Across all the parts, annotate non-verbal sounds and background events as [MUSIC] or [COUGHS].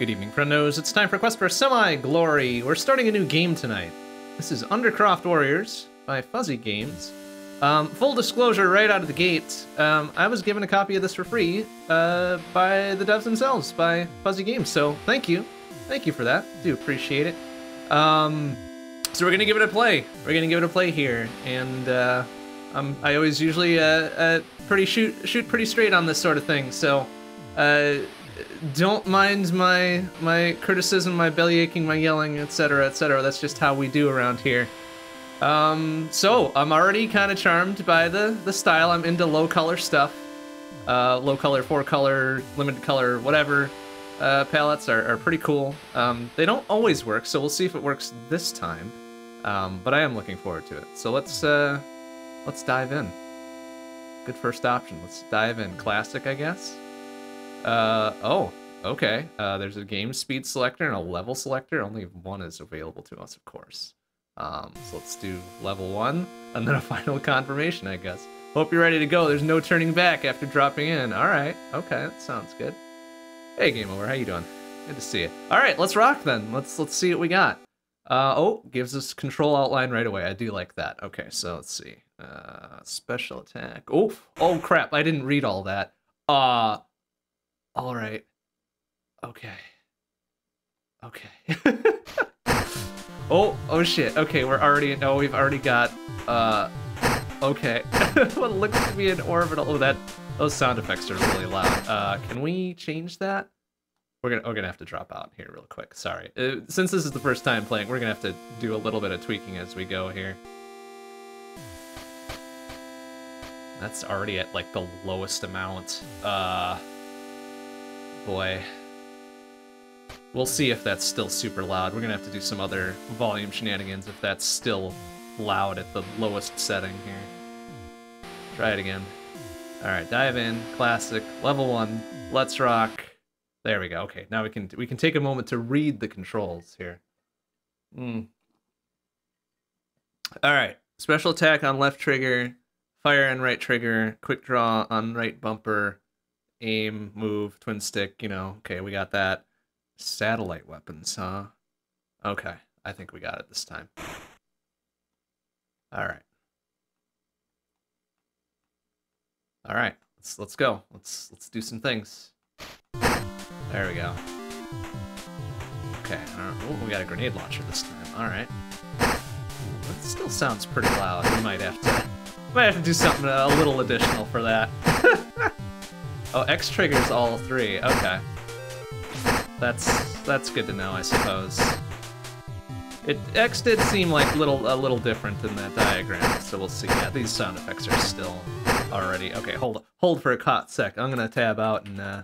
Good evening, friendos. It's time for Quest for Semi-Glory. We're starting a new game tonight. This is Undercroft Warriors by Fuzzy Games. Um, full disclosure, right out of the gate, um, I was given a copy of this for free uh, by the devs themselves, by Fuzzy Games. So thank you, thank you for that. Do appreciate it. Um, so we're gonna give it a play. We're gonna give it a play here, and uh, um, I always usually uh, uh, pretty shoot shoot pretty straight on this sort of thing. So uh, don't mind my my criticism, my belly aching, my yelling, etc., etc. That's just how we do around here. Um, so I'm already kind of charmed by the the style. I'm into low color stuff, uh, low color, four color, limited color, whatever. Uh, palettes are, are pretty cool. Um, they don't always work, so we'll see if it works this time. Um, but I am looking forward to it. So let's uh, let's dive in. Good first option. Let's dive in. Classic, I guess. Uh, oh, okay. Uh, there's a game speed selector and a level selector. Only one is available to us, of course. Um, so let's do level one and then a [LAUGHS] final confirmation, I guess. Hope you're ready to go. There's no turning back after dropping in. All right. Okay, that sounds good. Hey, Game Over. How you doing? Good to see you. All right, let's rock then. Let's let's see what we got. Uh, oh, gives us control outline right away. I do like that. Okay, so let's see. Uh, special attack. Oh, oh crap! I didn't read all that. Uh, all right. Okay. Okay. [LAUGHS] oh, oh shit. Okay, we're already, no, we've already got, uh, okay. [LAUGHS] what looks to be an orbital, oh, that, those sound effects are really loud. Uh, can we change that? We're gonna, we're gonna have to drop out here real quick, sorry. Uh, since this is the first time playing, we're gonna have to do a little bit of tweaking as we go here. That's already at, like, the lowest amount. Uh, boy. We'll see if that's still super loud. We're gonna have to do some other volume shenanigans if that's still loud at the lowest setting here. Try it again. Alright, dive in, classic, level one, let's rock. There we go. Okay, now we can we can take a moment to read the controls here. Hmm. Alright. Special attack on left trigger, fire on right trigger, quick draw on right bumper, aim, move, twin stick, you know, okay, we got that. Satellite weapons, huh? Okay, I think we got it this time. All right. All right, let's let's go. Let's let's do some things. There we go. Okay, uh, oh, we got a grenade launcher this time. All right. It still sounds pretty loud. We might have to might have to do something a little additional for that. [LAUGHS] Oh, X triggers all three. Okay. That's that's good to know, I suppose. It X did seem like a little a little different in that diagram, so we'll see. Yeah, these sound effects are still already okay. Hold hold for a hot sec. I'm gonna tab out and uh,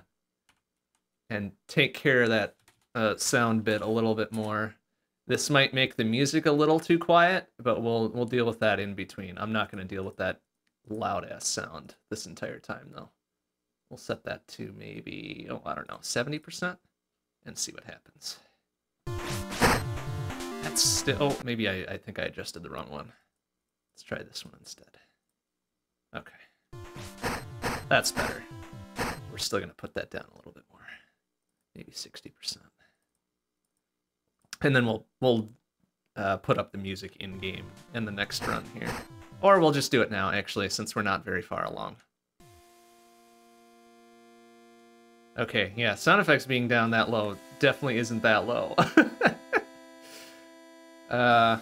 and take care of that uh, sound bit a little bit more. This might make the music a little too quiet, but we'll we'll deal with that in between. I'm not gonna deal with that loud ass sound this entire time though. We'll set that to maybe, oh, I don't know, 70%? And see what happens. That's still, oh, maybe I, I think I adjusted the wrong one. Let's try this one instead. Okay. That's better. We're still going to put that down a little bit more. Maybe 60%. And then we'll, we'll uh, put up the music in-game in the next run here. Or we'll just do it now, actually, since we're not very far along. Okay, yeah, sound effects being down that low definitely isn't that low. [LAUGHS] uh,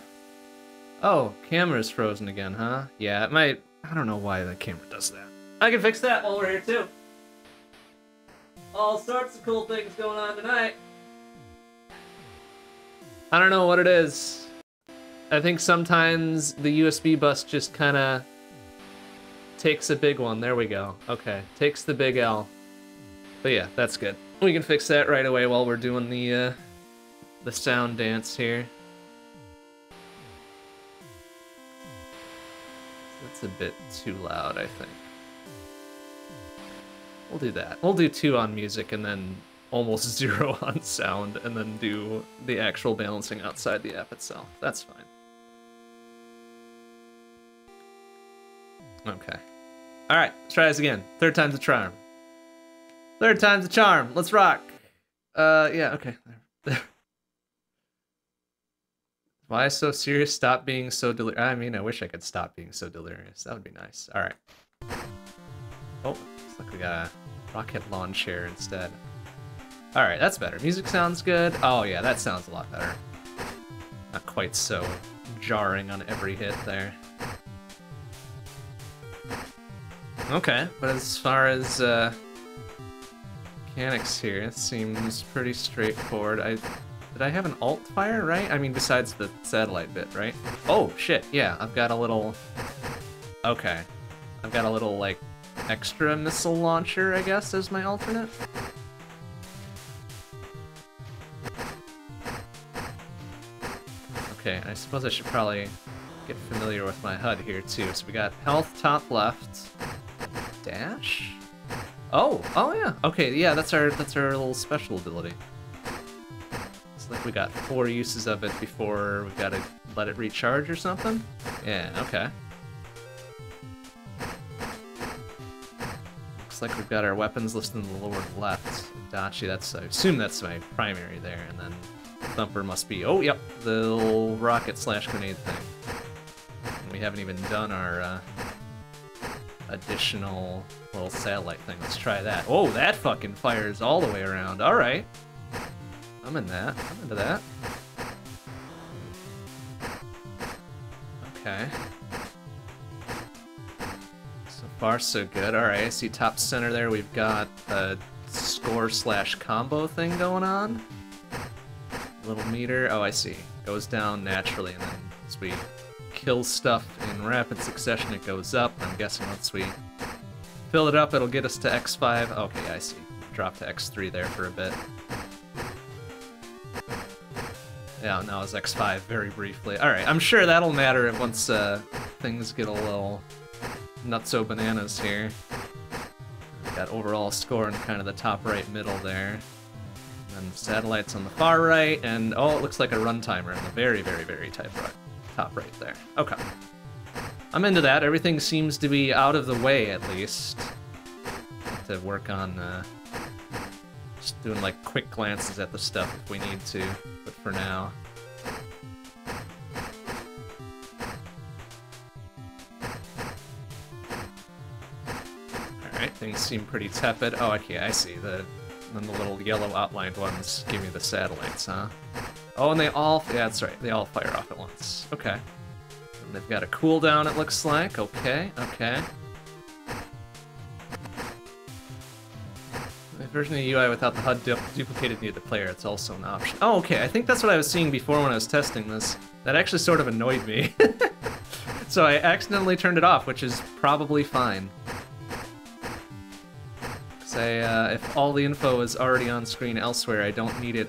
oh, camera's frozen again, huh? Yeah, it might, I don't know why the camera does that. I can fix that while we're here too. All sorts of cool things going on tonight. I don't know what it is. I think sometimes the USB bus just kind of takes a big one. There we go. Okay, takes the big L. But yeah, that's good. We can fix that right away while we're doing the uh, the sound dance here. That's a bit too loud, I think. We'll do that. We'll do two on music and then almost [LAUGHS] zero on sound, and then do the actual balancing outside the app itself. That's fine. Okay. Alright, let's try this again. Third time's a charm. Third time's a charm. Let's rock. Uh, yeah, okay. [LAUGHS] Why so serious? Stop being so delirious. I mean, I wish I could stop being so delirious. That would be nice. All right. Oh, looks like we got a rocket lawn chair instead. All right, that's better. Music sounds good. Oh yeah, that sounds a lot better. Not quite so jarring on every hit there. Okay, but as far as uh, mechanics here, it seems pretty straightforward. I did I have an alt fire, right? I mean, besides the satellite bit, right? Oh shit, yeah, I've got a little. Okay, I've got a little like extra missile launcher, I guess, as my alternate. Okay, I suppose I should probably get familiar with my HUD here too. So we got health top left, dash. Oh, oh yeah. Okay, yeah, that's our that's our little special ability. It's like we got four uses of it before we gotta let it recharge or something. Yeah, okay. Looks like we've got our weapons listed in the lower left. Dachi, that's I assume that's my primary there, and then Thumper must be. Oh, yep, the little rocket slash grenade thing. And we haven't even done our uh, additional little satellite thing. Let's try that. Oh, that fucking fires all the way around. All right. I'm in that. I'm into that. Okay. So far, so good. All right, I see top center there. We've got a score slash combo thing going on. Little meter. Oh, I see. Goes down naturally, and then as we kill stuff in rapid succession, it goes up. I'm guessing once we fill it up, it'll get us to X5. Okay, I see. Drop to X3 there for a bit. Yeah, now it's X5 very briefly. Alright, I'm sure that'll matter once uh, things get a little nutso bananas here. Got overall score in kind of the top right middle there. And satellites on the far right, and oh, it looks like a run timer in the very, very, very top right, top right there. Okay. I'm into that. Everything seems to be out of the way, at least. To work on uh, just doing like quick glances at the stuff if we need to, but for now. Alright, things seem pretty tepid. Oh, okay, I see. The then the little yellow outlined ones give me the satellites, huh? Oh, and they all, yeah, that's right, they all fire off at once. Okay. And they've got a cooldown, it looks like. Okay, okay. The version of the UI without the HUD du duplicated near the player, it's also an option. Oh, okay, I think that's what I was seeing before when I was testing this. That actually sort of annoyed me. [LAUGHS] so I accidentally turned it off, which is probably fine say uh, if all the info is already on screen elsewhere, I don't need it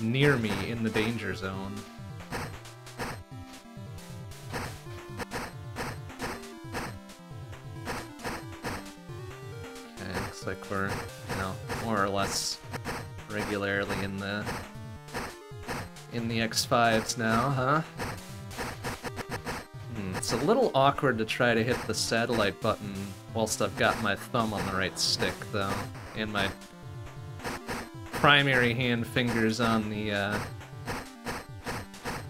near me in the danger zone. Like we're, you know, more or less regularly in the in the X5s now, huh? Hmm, it's a little awkward to try to hit the satellite button whilst I've got my thumb on the right stick, though, and my primary hand fingers on the, uh,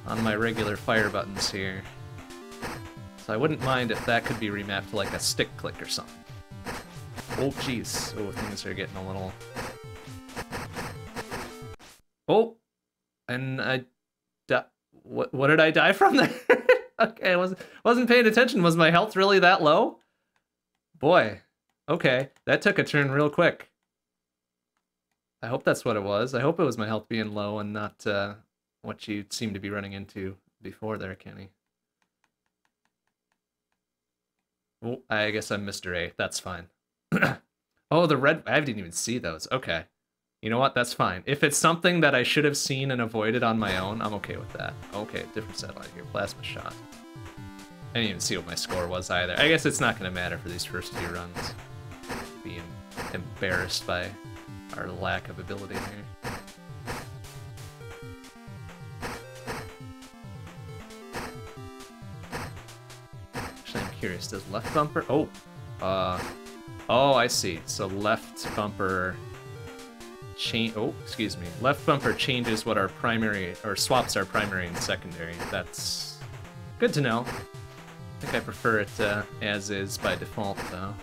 on my regular fire buttons here. So I wouldn't mind if that could be remapped like a stick click or something. Oh, jeez. Oh, things are getting a little... Oh! And I... What, what did I die from there? [LAUGHS] okay, I wasn't, wasn't paying attention. Was my health really that low? Boy, okay, that took a turn real quick. I hope that's what it was. I hope it was my health being low and not uh, what you seem to be running into before there, Kenny. Oh, I guess I'm Mr. A. That's fine. [CLEARS THROAT] oh, the red... I didn't even see those. Okay. You know what? That's fine. If it's something that I should have seen and avoided on my own, I'm okay with that. Okay, different satellite here. Plasma shot. I didn't even see what my score was either. I guess it's not going to matter for these first few runs. Being embarrassed by our lack of ability here. Actually, I'm curious. Does left bumper... Oh! Uh, oh, I see. So left bumper change. Oh, excuse me. Left bumper changes what our primary or swaps our primary and secondary. That's good to know. I think I prefer it uh, as is by default, though.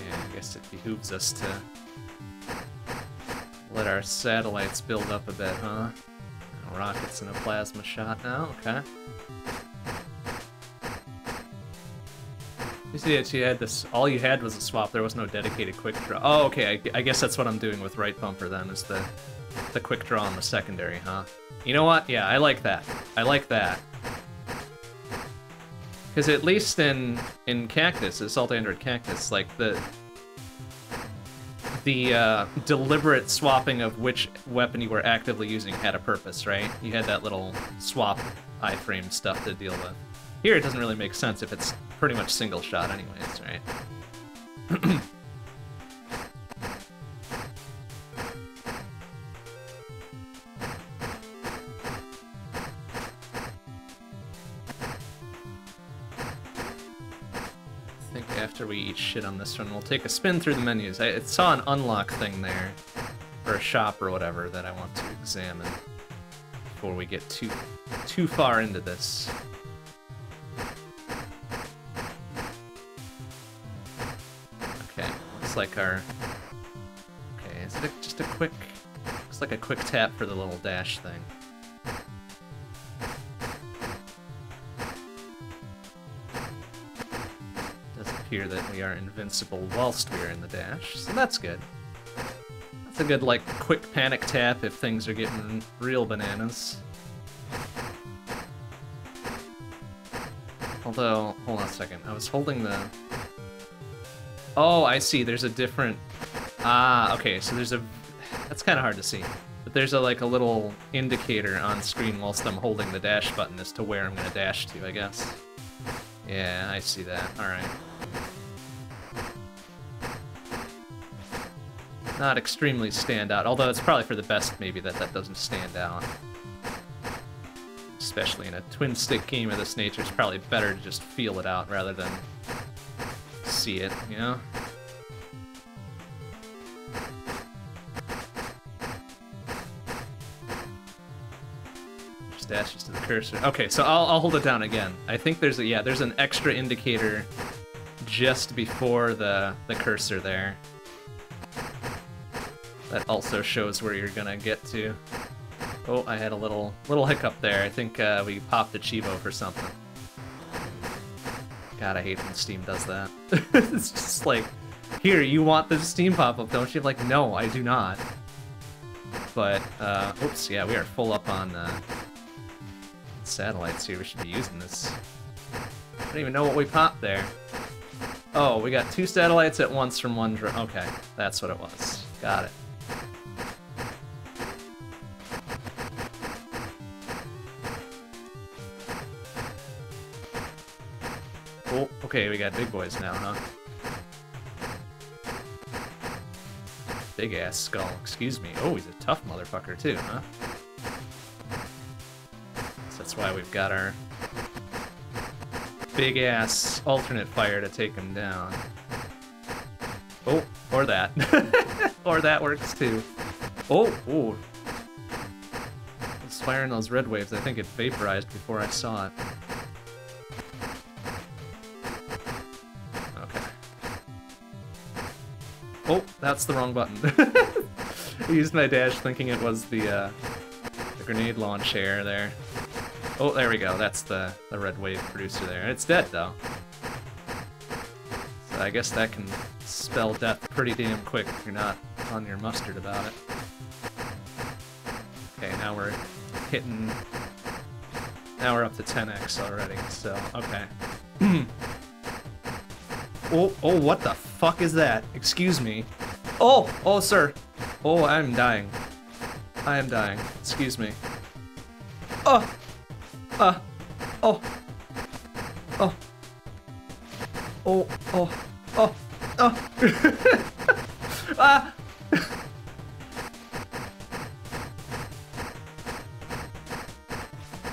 I guess it behooves us to let our satellites build up a bit, huh? Rockets and a plasma shot now, okay. You see that you had this, all you had was a swap, there was no dedicated quick draw. Oh, okay, I, I guess that's what I'm doing with right bumper then, is the, the quick draw on the secondary, huh? You know what? Yeah, I like that. I like that. Because at least in in Cactus, Assault Android Cactus, like the the uh, deliberate swapping of which weapon you were actively using had a purpose, right? You had that little swap iframe stuff to deal with. Here it doesn't really make sense if it's pretty much single shot anyways, right? [CLEARS THROAT] we eat shit on this one, we'll take a spin through the menus. I saw an unlock thing there, or a shop or whatever that I want to examine before we get too too far into this. Okay, looks like our. Okay, is it just a quick? Looks like a quick tap for the little dash thing. Appear that we are invincible whilst we are in the dash, so that's good. That's a good, like, quick panic tap if things are getting real bananas. Although, hold on a second, I was holding the... Oh, I see, there's a different... Ah, okay, so there's a... That's kind of hard to see. But there's a, like, a little indicator on screen whilst I'm holding the dash button as to where I'm to dash to, I guess. Yeah, I see that. Alright. Not extremely stand out, although it's probably for the best maybe that that doesn't stand out. Especially in a twin stick game of this nature, it's probably better to just feel it out rather than see it, you know? Just dashes to the cursor. Okay, so I'll, I'll hold it down again. I think there's a, yeah, there's an extra indicator just before the, the cursor there. That also shows where you're gonna get to. Oh, I had a little little hiccup there. I think uh, we popped a Chivo for something. God, I hate when Steam does that. [LAUGHS] it's just like, here, you want the Steam pop-up, don't you? Like, no, I do not. But, uh, oops, yeah, we are full up on uh, satellites here. We should be using this. I don't even know what we popped there. Oh, we got two satellites at once from one drone. Okay, that's what it was. Got it. Okay, we got big boys now, huh? Big ass skull, excuse me. Oh, he's a tough motherfucker too, huh? So that's why we've got our big ass alternate fire to take him down. Oh, or that. [LAUGHS] or that works too. Oh, oh. It's firing those red waves. I think it vaporized before I saw it. Oh, that's the wrong button. [LAUGHS] I used my dash thinking it was the, uh, the grenade launch air there. Oh, there we go. That's the, the red wave producer there. It's dead, though. So I guess that can spell death pretty damn quick if you're not on your mustard about it. Okay, now we're hitting... Now we're up to 10x already, so, okay. [CLEARS THROAT] oh, oh, what the fuck is that? Excuse me. Oh, oh, sir. Oh, I'm dying. I am dying. Excuse me. Oh! Uh, oh. Oh. Oh, oh, oh, oh. [LAUGHS] ah!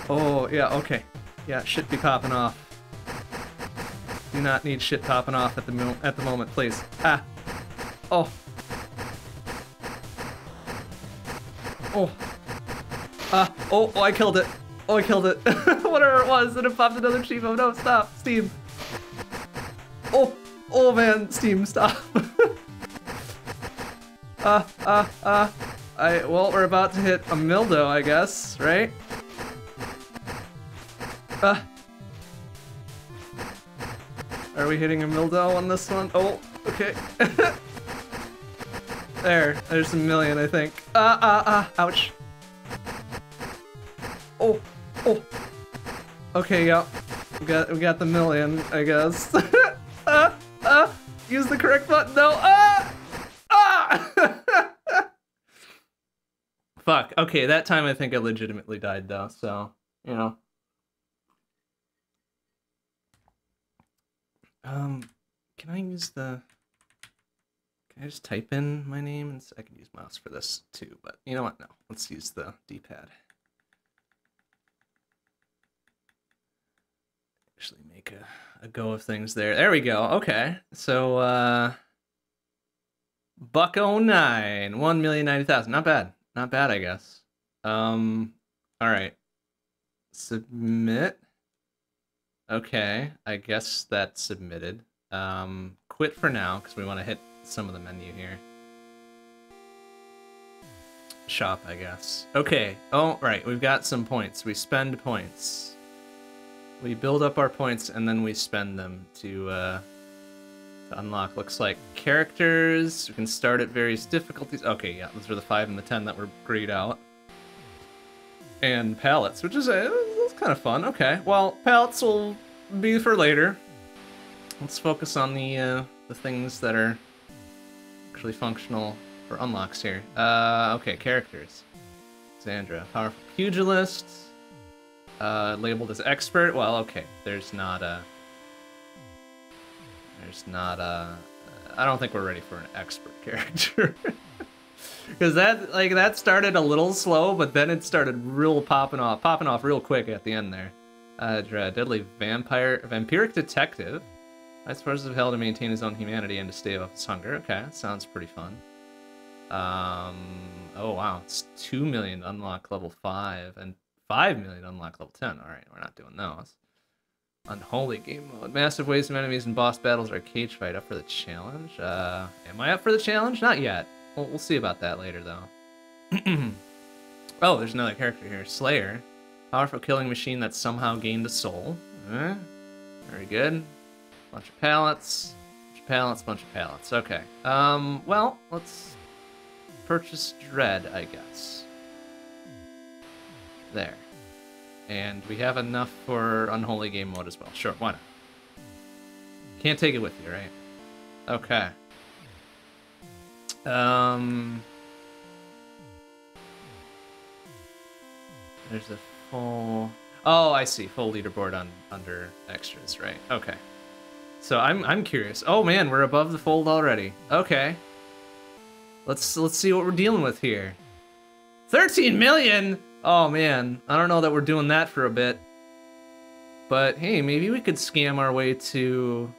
Oh, yeah, okay. Yeah, shit be popping off. Do not need shit popping off at the at the moment, please. Ah. Oh. Oh. Ah. Oh, oh, I killed it. Oh, I killed it. [LAUGHS] Whatever it was, and it popped another cheap. Oh no, stop. Steam. Oh. Oh man, Steam, stop. [LAUGHS] Ah, ah, ah. I, well, we're about to hit a Mildo, I guess, right? Ah. Are we hitting a Mildo on this one? Oh, okay. [LAUGHS] there, there's a million, I think. Ah, ah, ah, ouch. Oh, oh. Okay, yeah. We got, we got the million, I guess. [LAUGHS] ah, ah, use the correct button, though. no, ah! [LAUGHS] Fuck. Okay, that time I think I legitimately died though, so, you know. Um, can I use the... Can I just type in my name? And I can use mouse for this too, but you know what? No, let's use the D-pad. Actually make a, a go of things there. There we go. Okay. So, uh... Buck 09, 1,090,000. Not bad. Not bad, I guess. Um, all right. Submit. Okay, I guess that's submitted. Um, quit for now, because we want to hit some of the menu here. Shop, I guess. Okay, oh, right, we've got some points. We spend points. We build up our points, and then we spend them to, uh, to unlock. Looks like characters. We can start at various difficulties. Okay, yeah, those are the five and the ten that were grayed out. And palettes, which is that's kind of fun. Okay, well, palettes will be for later. Let's focus on the uh, the things that are actually functional for unlocks here. Uh, okay, characters. Sandra, powerful pugilist. Uh, labeled as expert. Well, okay, there's not a there's not a. I don't think we're ready for an expert [LAUGHS] character. Because that like that started a little slow, but then it started real popping off, popping off real quick at the end there. Uh, deadly vampire, vampiric detective. Vice President of Hell to maintain his own humanity and to stave off his hunger. Okay, sounds pretty fun. Um, oh wow, it's two million unlock level five and five million unlock level ten. All right, we're not doing those. Unholy game mode. Massive waves of enemies and boss battles are a cage fight. Up for the challenge? Uh, am I up for the challenge? Not yet. We'll, we'll see about that later, though. [CLEARS THROAT] oh, there's another character here. Slayer. Powerful killing machine that somehow gained a soul. Eh, very good. Bunch of pallets. Bunch of pallets, bunch of pallets. Okay. Um, well, let's purchase Dread, I guess. There. And we have enough for Unholy Game Mode as well. Sure, why not? Can't take it with you, right? Okay. Um... There's a full... Oh, I see. Full leaderboard on under extras, right? Okay. So I'm I'm curious. Oh man, we're above the fold already. Okay. Let's let's see what we're dealing with here. 13 million. Oh man, I don't know that we're doing that for a bit. But hey, maybe we could scam our way to...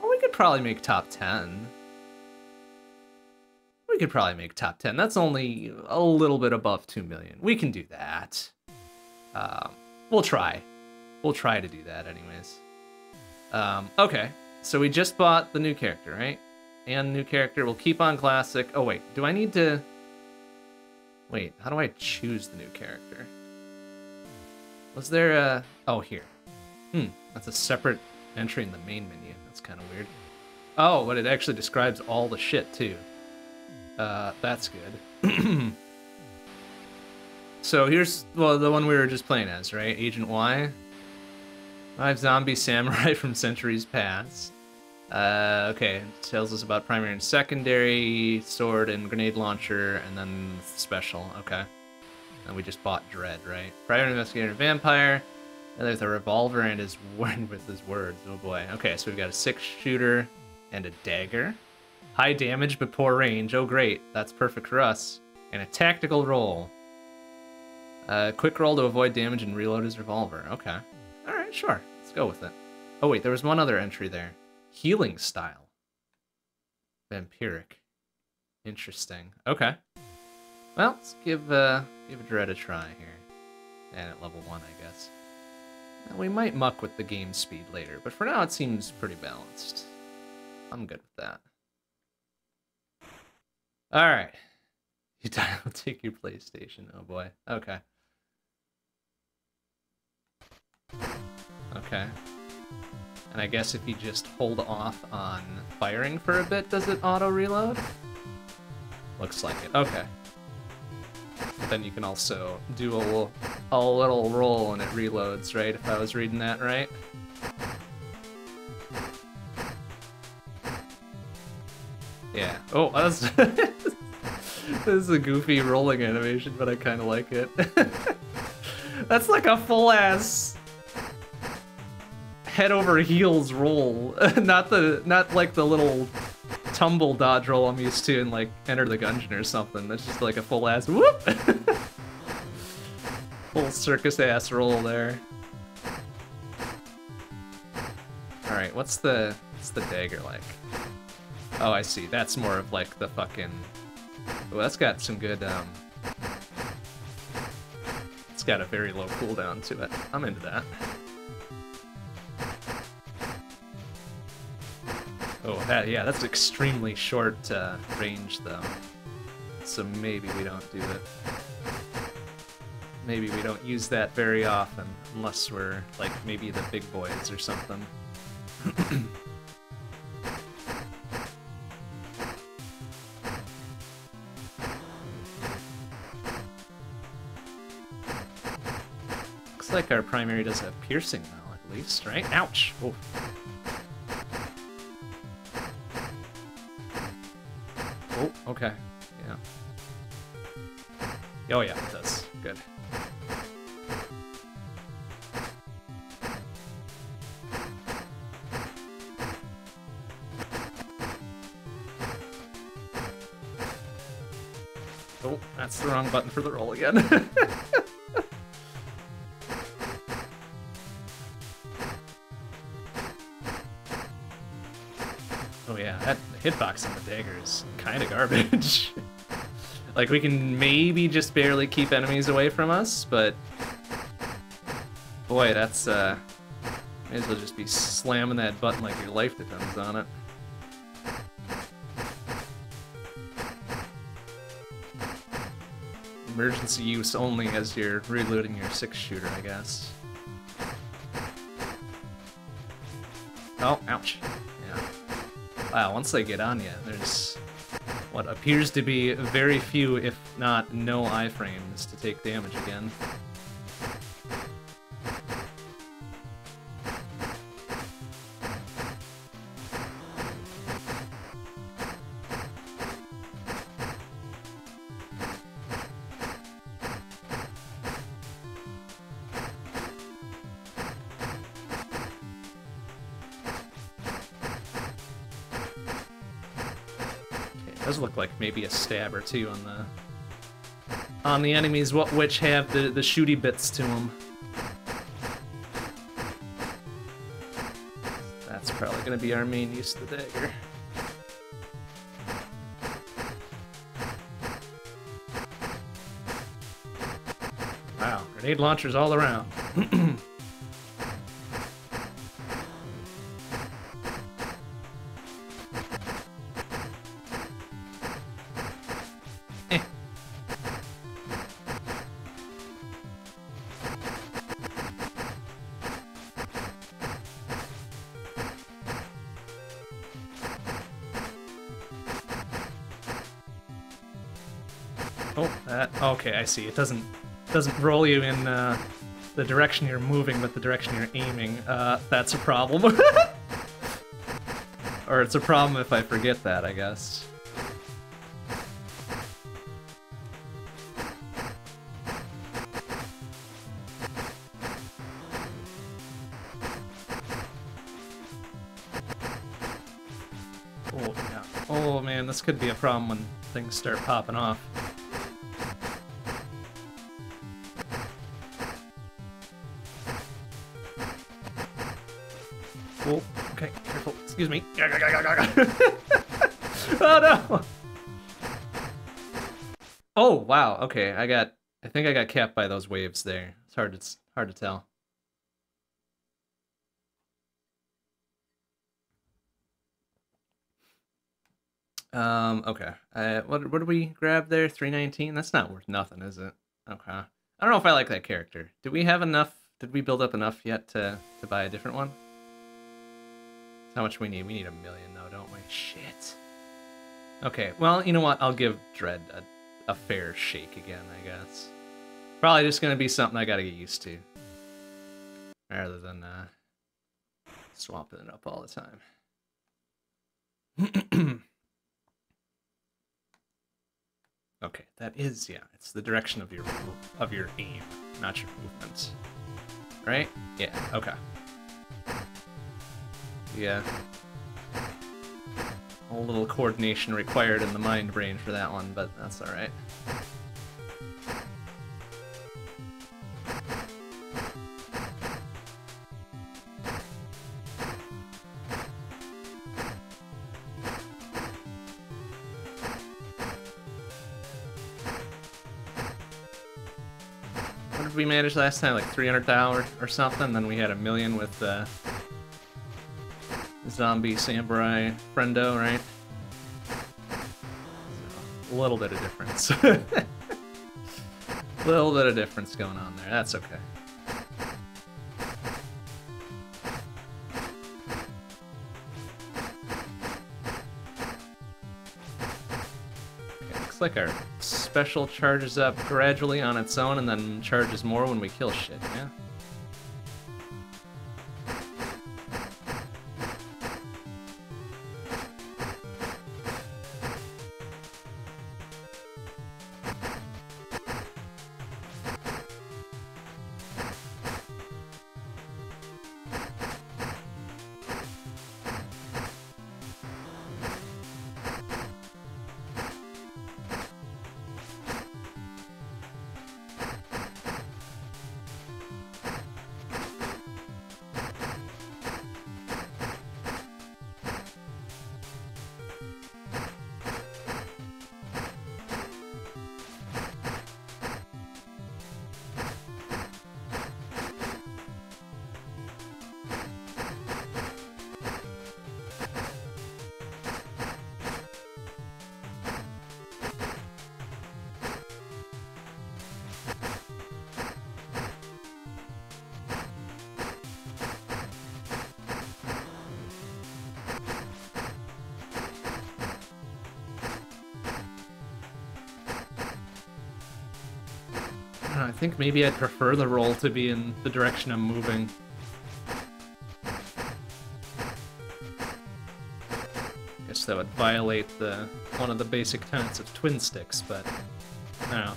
Well, we could probably make top 10. We could probably make top 10. That's only a little bit above 2 million. We can do that. Um, we'll try. We'll try to do that anyways. Um, okay, so we just bought the new character, right? And new character. We'll keep on classic. Oh wait, do I need to... Wait, how do I choose the new character? Was there a... Oh, here. Hmm, that's a separate entry in the main menu. That's kind of weird. Oh, but it actually describes all the shit, too. Uh, that's good. [CLEARS THROAT] so here's, well, the one we were just playing as, right? Agent Y. Five zombie samurai [LAUGHS] from centuries past. Uh, okay, tells us about primary and secondary, sword and grenade launcher, and then special. Okay. And we just bought Dread, right? Private investigator vampire. And there's a revolver and his [LAUGHS] word with his words. Oh boy. Okay, so we've got a six shooter and a dagger. High damage but poor range. Oh great, that's perfect for us. And a tactical roll. Uh, quick roll to avoid damage and reload his revolver. Okay. All right, sure. Let's go with it. Oh wait, there was one other entry there. Healing style. Vampiric. Interesting. Okay. Well, let's give uh give Dread a try here. And at level one, I guess. Now, we might muck with the game speed later, but for now it seems pretty balanced. I'm good with that. All right. You die, [LAUGHS] I'll take your PlayStation. Oh boy. Okay. Okay. And I guess if you just hold off on firing for a bit, does it auto-reload? Looks like it. Okay. Then you can also do a little, a little roll and it reloads, right? If I was reading that right. Yeah. Oh, that's... [LAUGHS] [LAUGHS] [LAUGHS] this is a goofy rolling animation, but I kind of like it. [LAUGHS] that's like a full-ass head over heels roll, [LAUGHS] not the not like the little tumble dodge roll I'm used to in like Enter the Gungeon or something. That's just like a full ass whoop, full circus ass roll there. All right, what's the what's the dagger like? Oh, I see. That's more of like the fucking. Oh, that's got some good. um It's got a very low cooldown to it. I'm into that. Oh, that, yeah, that's extremely short uh, range, though. So maybe we don't do it. Maybe we don't use that very often, unless we're, like, maybe the big boys or something. [CLEARS THROAT] Like our primary does have piercing, now, at least, right? Ouch! Oh. Oh, okay. Yeah. Oh yeah, it does. Good. Oh, that's the wrong button for the roll again. [LAUGHS] hitbox on the dagger is kind of garbage. [LAUGHS] like, we can maybe just barely keep enemies away from us, but... Boy, that's, uh... May as well just be slamming that button like your life depends on it. Emergency use only as you're reloading your six-shooter, I guess. Oh, ouch. Wow, once they get on you, there's what appears to be very few, if not no iframes to take damage again. Maybe a stab or two on the on the enemies, what which have the the shooty bits to them. That's probably gonna be our main use of the dagger. Wow, grenade launchers all around. [CLEARS THROAT] Oh, that. Okay, I see. It doesn't doesn't roll you in uh, the direction you're moving, but the direction you're aiming. Uh, that's a problem. [LAUGHS] or it's a problem if I forget that, I guess. Oh, yeah. Oh, man, this could be a problem when things start popping off. Excuse me. [LAUGHS] oh no! Oh wow. Okay, I got. I think I got capped by those waves there. It's hard it's hard to tell. Um. Okay. Uh. What What did we grab there? Three nineteen. That's not worth nothing, is it? Okay. I don't know if I like that character. Did we have enough? Did we build up enough yet to to buy a different one? How much we need? We need a million though, don't we? Shit. Okay. Well, you know what? I'll give Dread a a fair shake again, I guess. Probably just gonna be something I gotta get used to. Rather than uh, swapping it up all the time. [CLEARS THROAT] okay, that is yeah, it's the direction of your of your aim, not your movements. Right? Yeah, okay. Yeah. A little coordination required in the mind brain for that one, but that's alright. What did we manage last time? Like 300,000 or something? Then we had a million with uh, zombie samurai friendo, right? A little bit of difference. a [LAUGHS] little bit of difference going on there. That's okay. Like our special charges up gradually on its own and then charges more when we kill shit, yeah? Maybe I'd prefer the roll to be in the direction I'm moving. Guess that would violate the one of the basic tenets of twin sticks, but I don't know.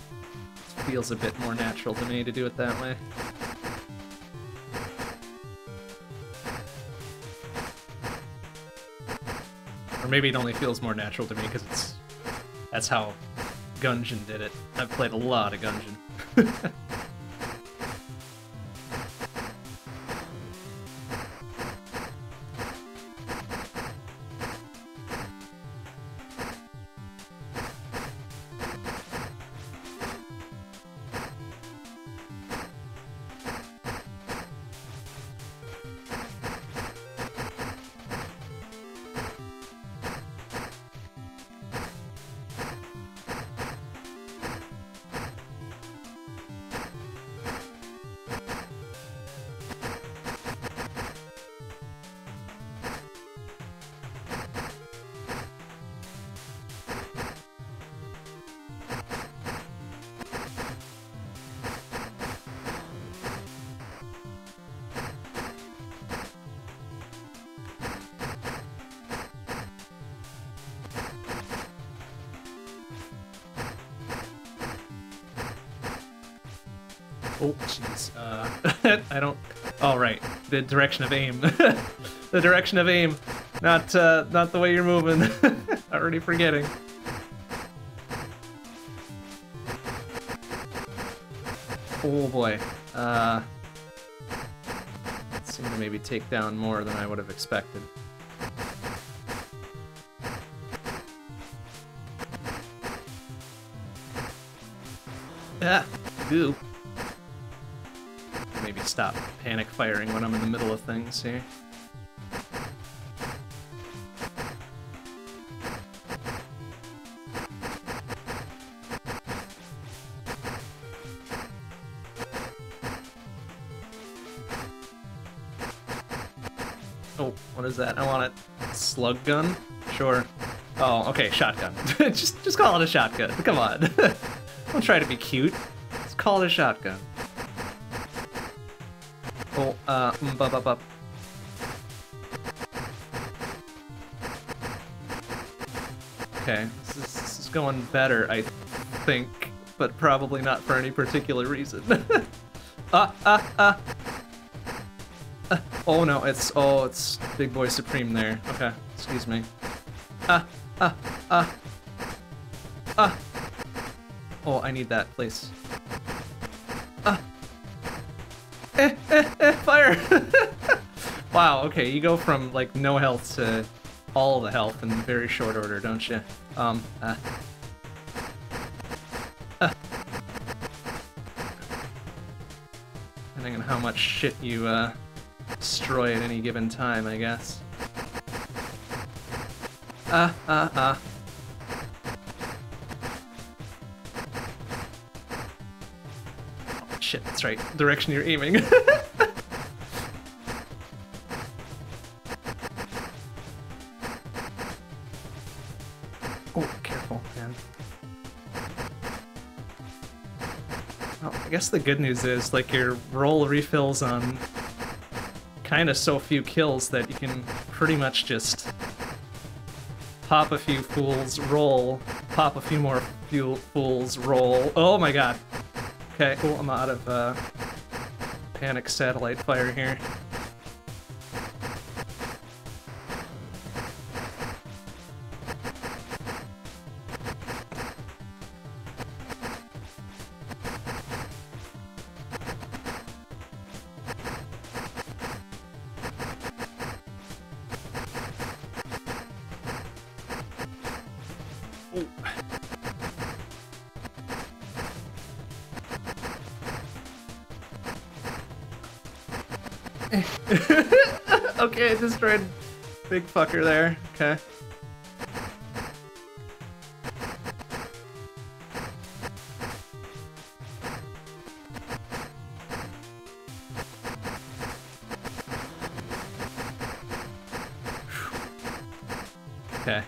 It feels a bit more natural to me to do it that way. Or maybe it only feels more natural to me because it's that's how Gungeon did it. I've played a lot of Gungeon. [LAUGHS] the direction of aim. [LAUGHS] the direction of aim, not uh, not the way you're moving. [LAUGHS] Already forgetting. Oh boy. Uh, seem to maybe take down more than I would have expected. Ah, goo. Stop panic firing when I'm in the middle of things here. Oh, what is that? I want a slug gun? Sure. Oh, okay, shotgun. [LAUGHS] just just call it a shotgun. Come on. [LAUGHS] Don't try to be cute. Just call it a shotgun. Oh, uh, mm, bup, bup, bup. Okay, this is, this is going better, I think, but probably not for any particular reason. ah, ah, ah. Oh no, it's oh, it's Big Boy Supreme there. Okay, excuse me. Ah, ah, ah, ah. Oh, I need that, please. Fire! [LAUGHS] wow. Okay, you go from like no health to all the health in very short order, don't you? Um. Uh. Uh. Depending on how much shit you uh destroy at any given time, I guess. Ah, ah. Oh, shit, that's right. Direction you're aiming. [LAUGHS] guess the good news is, like, your roll refills on kind of so few kills that you can pretty much just pop a few fools, roll, pop a few more fools, roll. Oh my god. Okay, cool, I'm out of uh, panic satellite fire here. [LAUGHS] okay, I destroyed big fucker there. Okay. Okay.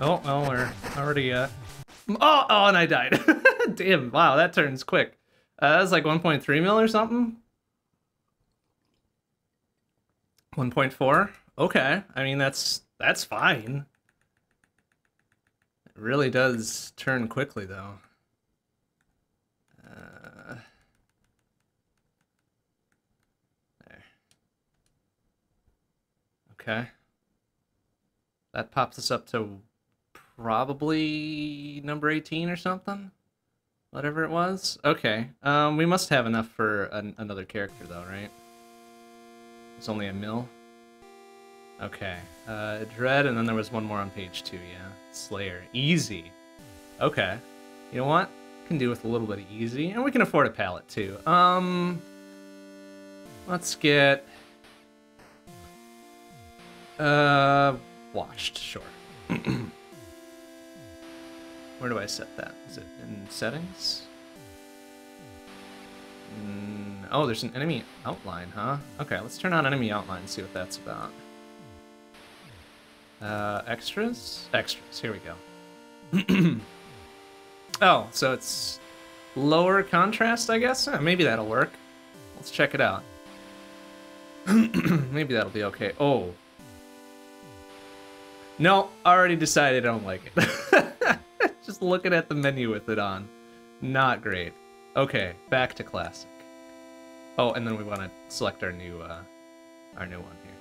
Oh, we're already, uh... Oh, oh, and I died. [LAUGHS] Damn, wow, that turns quick. Uh, that's like 1.3 mil or something? 1.4? Okay. I mean, that's that's fine. It really does turn quickly, though. Uh, there. Okay. That pops us up to probably number 18 or something? Whatever it was. Okay. Um, we must have enough for an another character, though, right? It's only a mill. Okay. Uh, Dread, and then there was one more on page two, yeah. Slayer. Easy. Okay. You know what? Can do with a little bit of easy, and we can afford a palette too. Um, let's get uh washed. Sure. [CLEARS THROAT] Where do I set that? Is it in settings? Mm, oh, there's an enemy outline, huh? Okay, let's turn on enemy outline and see what that's about. Uh, extras? Extras, here we go. [CLEARS THROAT] oh, so it's lower contrast, I guess? Eh, maybe that'll work. Let's check it out. [CLEARS THROAT] maybe that'll be okay. Oh. No, already decided I don't like it. [LAUGHS] Just looking at the menu with it on. Not great. Okay, back to classic. Oh, and then we want to select our new, uh, our new one here.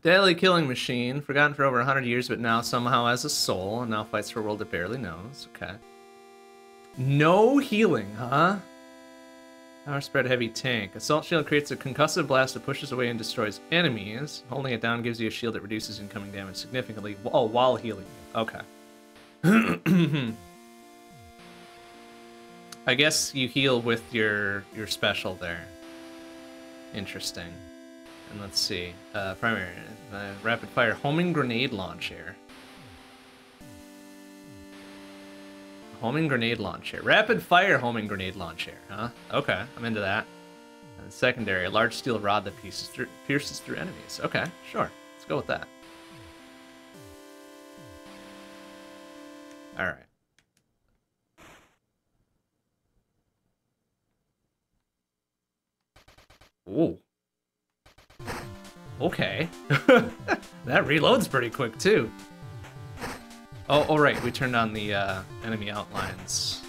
Deadly killing machine, forgotten for over 100 years, but now somehow has a soul, and now fights for a world it barely knows. Okay. No healing, huh? Power spread heavy tank. Assault shield creates a concussive blast that pushes away and destroys enemies. Holding it down gives you a shield that reduces incoming damage significantly. Oh, while healing. Okay. [CLEARS THROAT] I guess you heal with your your special there. Interesting. And let's see. Uh, primary uh, rapid fire homing grenade launcher. Homing grenade launcher. Rapid fire homing grenade launcher, huh? Okay, I'm into that. And secondary, a large steel rod that pierces pierces through enemies. Okay, sure. Let's go with that. Alright. Ooh. Okay. [LAUGHS] that reloads pretty quick, too. Oh, oh right, we turned on the uh, enemy outlines.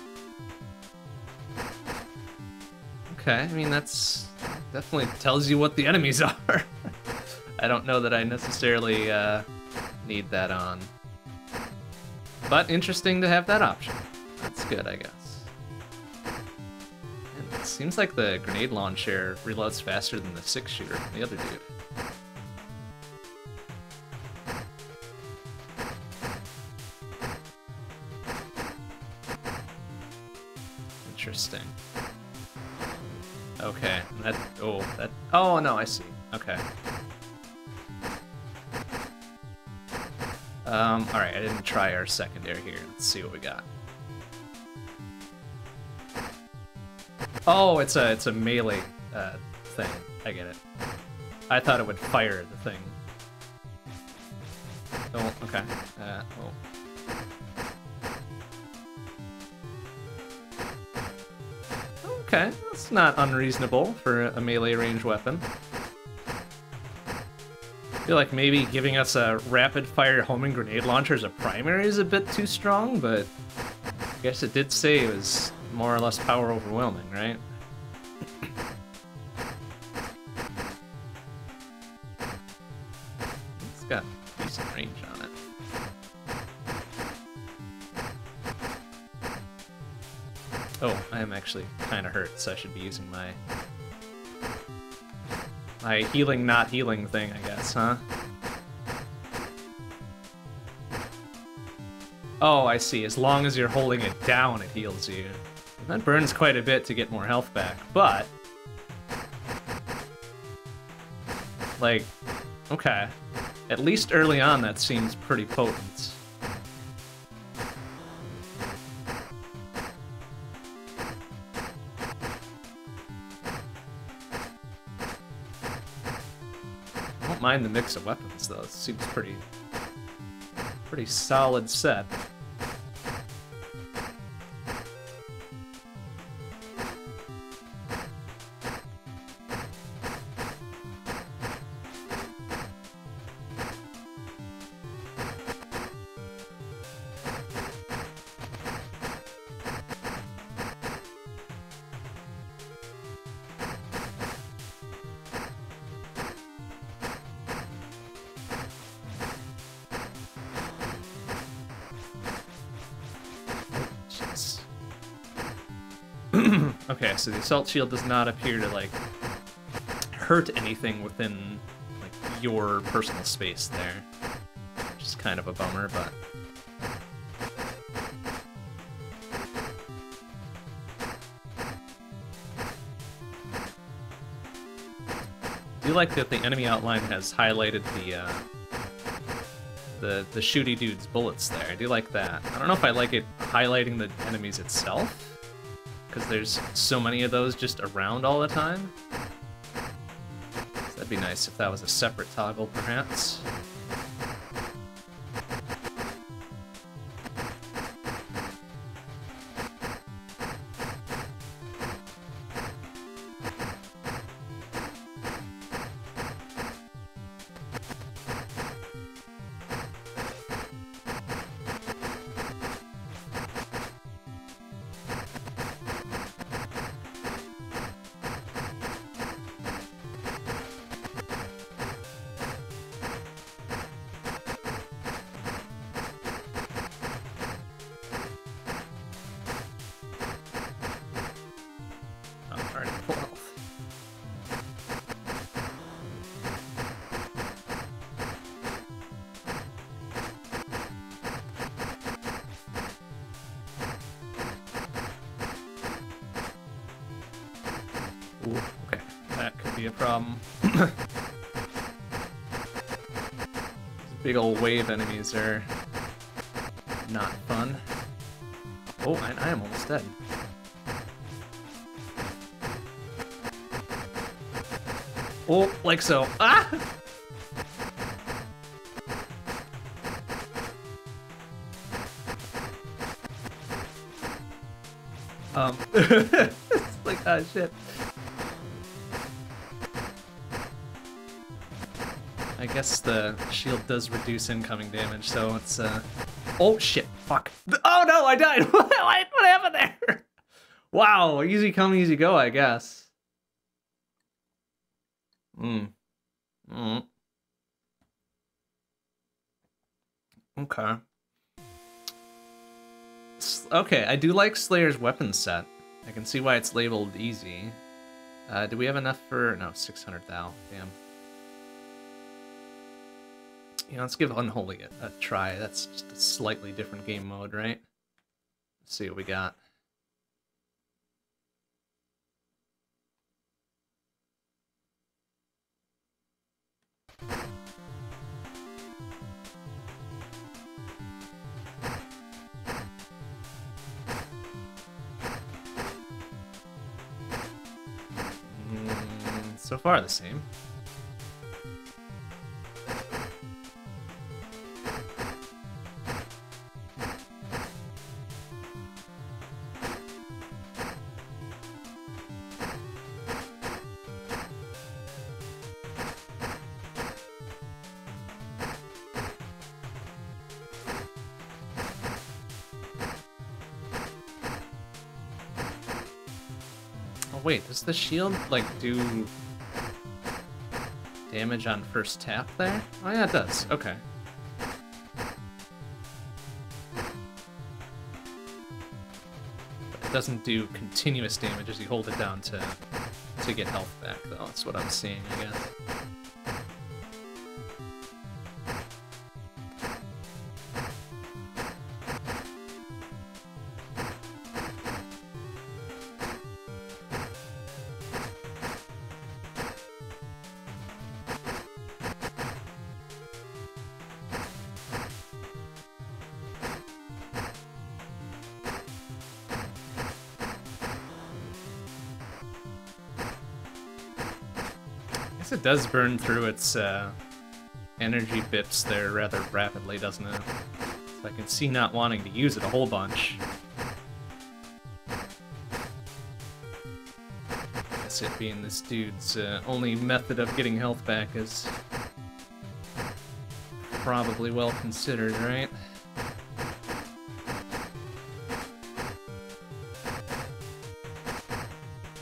Okay, I mean, that's definitely tells you what the enemies [LAUGHS] are. I don't know that I necessarily uh, need that on. But interesting to have that option. That's good, I guess. It seems like the grenade launcher reloads faster than the six shooter, the other dude. Interesting. Okay, that, oh, that, oh no, I see. Okay. Um, alright, I didn't try our secondary here. Let's see what we got. Oh, it's a, it's a melee, uh, thing. I get it. I thought it would fire the thing. Oh, okay. Uh, oh. Okay, that's not unreasonable for a melee range weapon. Feel like maybe giving us a rapid fire homing grenade launcher as a primary is a bit too strong, but I guess it did say it was more or less power overwhelming, right? it's got decent range on it. Oh, I am actually kind of hurt, so I should be using my my healing not healing thing, I huh? Oh, I see. As long as you're holding it down, it heals you. That burns quite a bit to get more health back, but... Like, okay. At least early on, that seems pretty potent. Don't the mix of weapons, though. It seems pretty, pretty solid set. So the assault shield does not appear to like hurt anything within like your personal space there. Which is kind of a bummer, but I do like that the enemy outline has highlighted the uh, the the shooty dude's bullets there. I do like that. I don't know if I like it highlighting the enemies itself, because there's so many of those just around all the time. So that'd be nice if that was a separate toggle, perhaps. Wave enemies are not fun. Oh, I, I am almost dead. Oh, like so. Ah! Um, [LAUGHS] it's like, ah, shit. I guess the shield does reduce incoming damage, so it's, uh... Oh, shit, fuck. Oh, no, I died! [LAUGHS] what, what happened there? [LAUGHS] Wow, easy come, easy go, I guess. Hmm. Hmm. Okay. Okay, I do like Slayer's weapon set. I can see why it's labeled easy. Uh, do we have enough for... No, 600 thou. Damn. Yeah, let's give Unholy a, a try. That's just a slightly different game mode, right? Let's see what we got. Mm, so far, the same. Does the shield, like, do damage on first tap there? Oh yeah, it does. Okay. But it doesn't do continuous damage as you hold it down to to get health back, though. That's what I'm seeing, I guess. Does burn through its uh, energy bits there rather rapidly, doesn't it? So I can see not wanting to use it a whole bunch. Guess it being this dude's uh, only method of getting health back is probably well considered, right?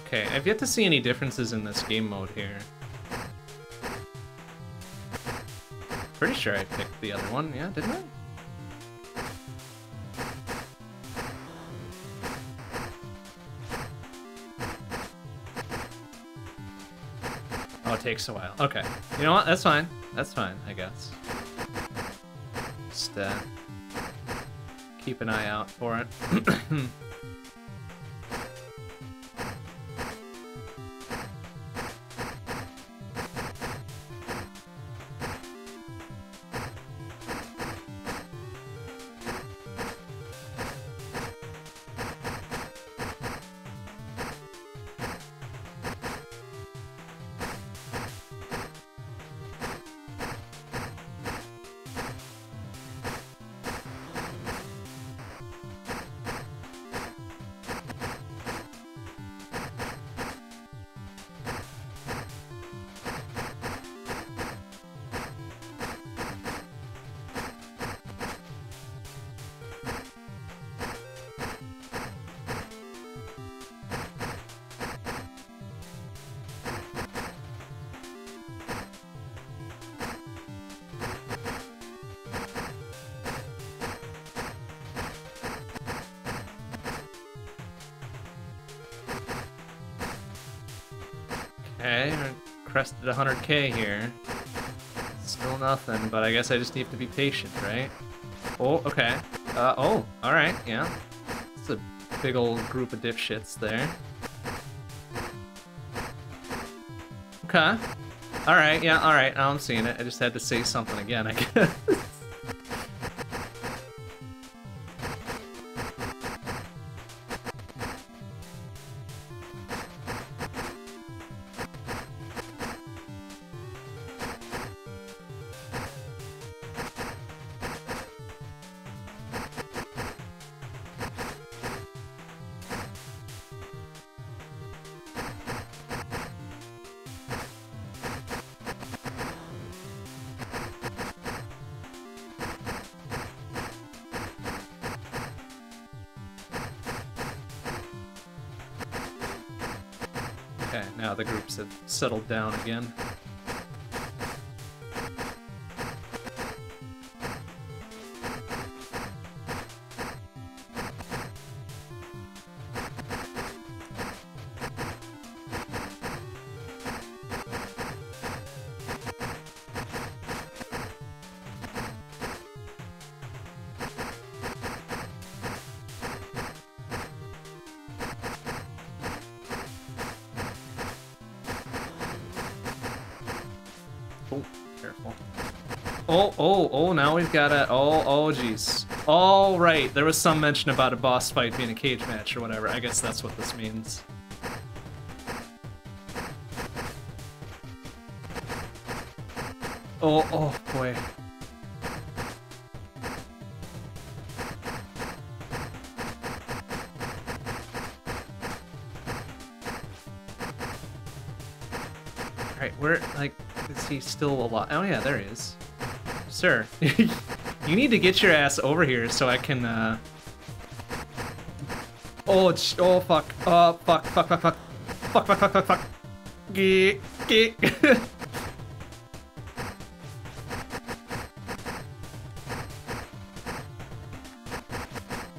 Okay, I've yet to see any differences in this game mode here. Sure I picked the other one, yeah, didn't I? Oh, it takes a while. Okay. You know what? That's fine. That's fine, I guess. Just, uh, keep an eye out for it. [CLEARS THROAT] [CLEARS THROAT] Okay, crested 100k here. Still nothing, but I guess I just need to be patient, right? Oh, okay. Uh, oh, alright, yeah. It's a big old group of dipshits there. Okay. Alright, yeah, alright, now I'm seeing it. I just had to say something again, I guess. [LAUGHS] settled down again. Oh, now got a... Oh, oh, jeez. All right, there was some mention about a boss fight being a cage match or whatever. I guess that's what this means. Oh, oh, boy. Alright, where, like, is he still alive? Oh yeah, there he is. Sir, [LAUGHS] you need to get your ass over here so I can, uh... Oh, oh, fuck. Oh, fuck, fuck, fuck, fuck. Fuck, fuck, fuck, fuck, fuck. Gee, gee. [LAUGHS]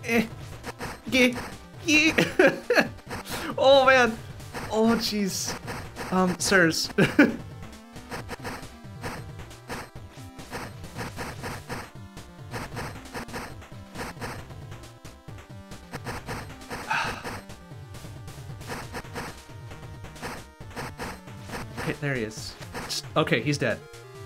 eh. [LAUGHS] Oh, man. Oh, jeez. Um, sirs. [LAUGHS] Okay, he's dead.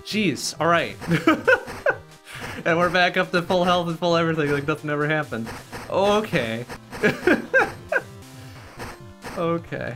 Jeez, alright. [LAUGHS] and we're back up to full health and full everything like nothing ever happened. Okay. [LAUGHS] okay.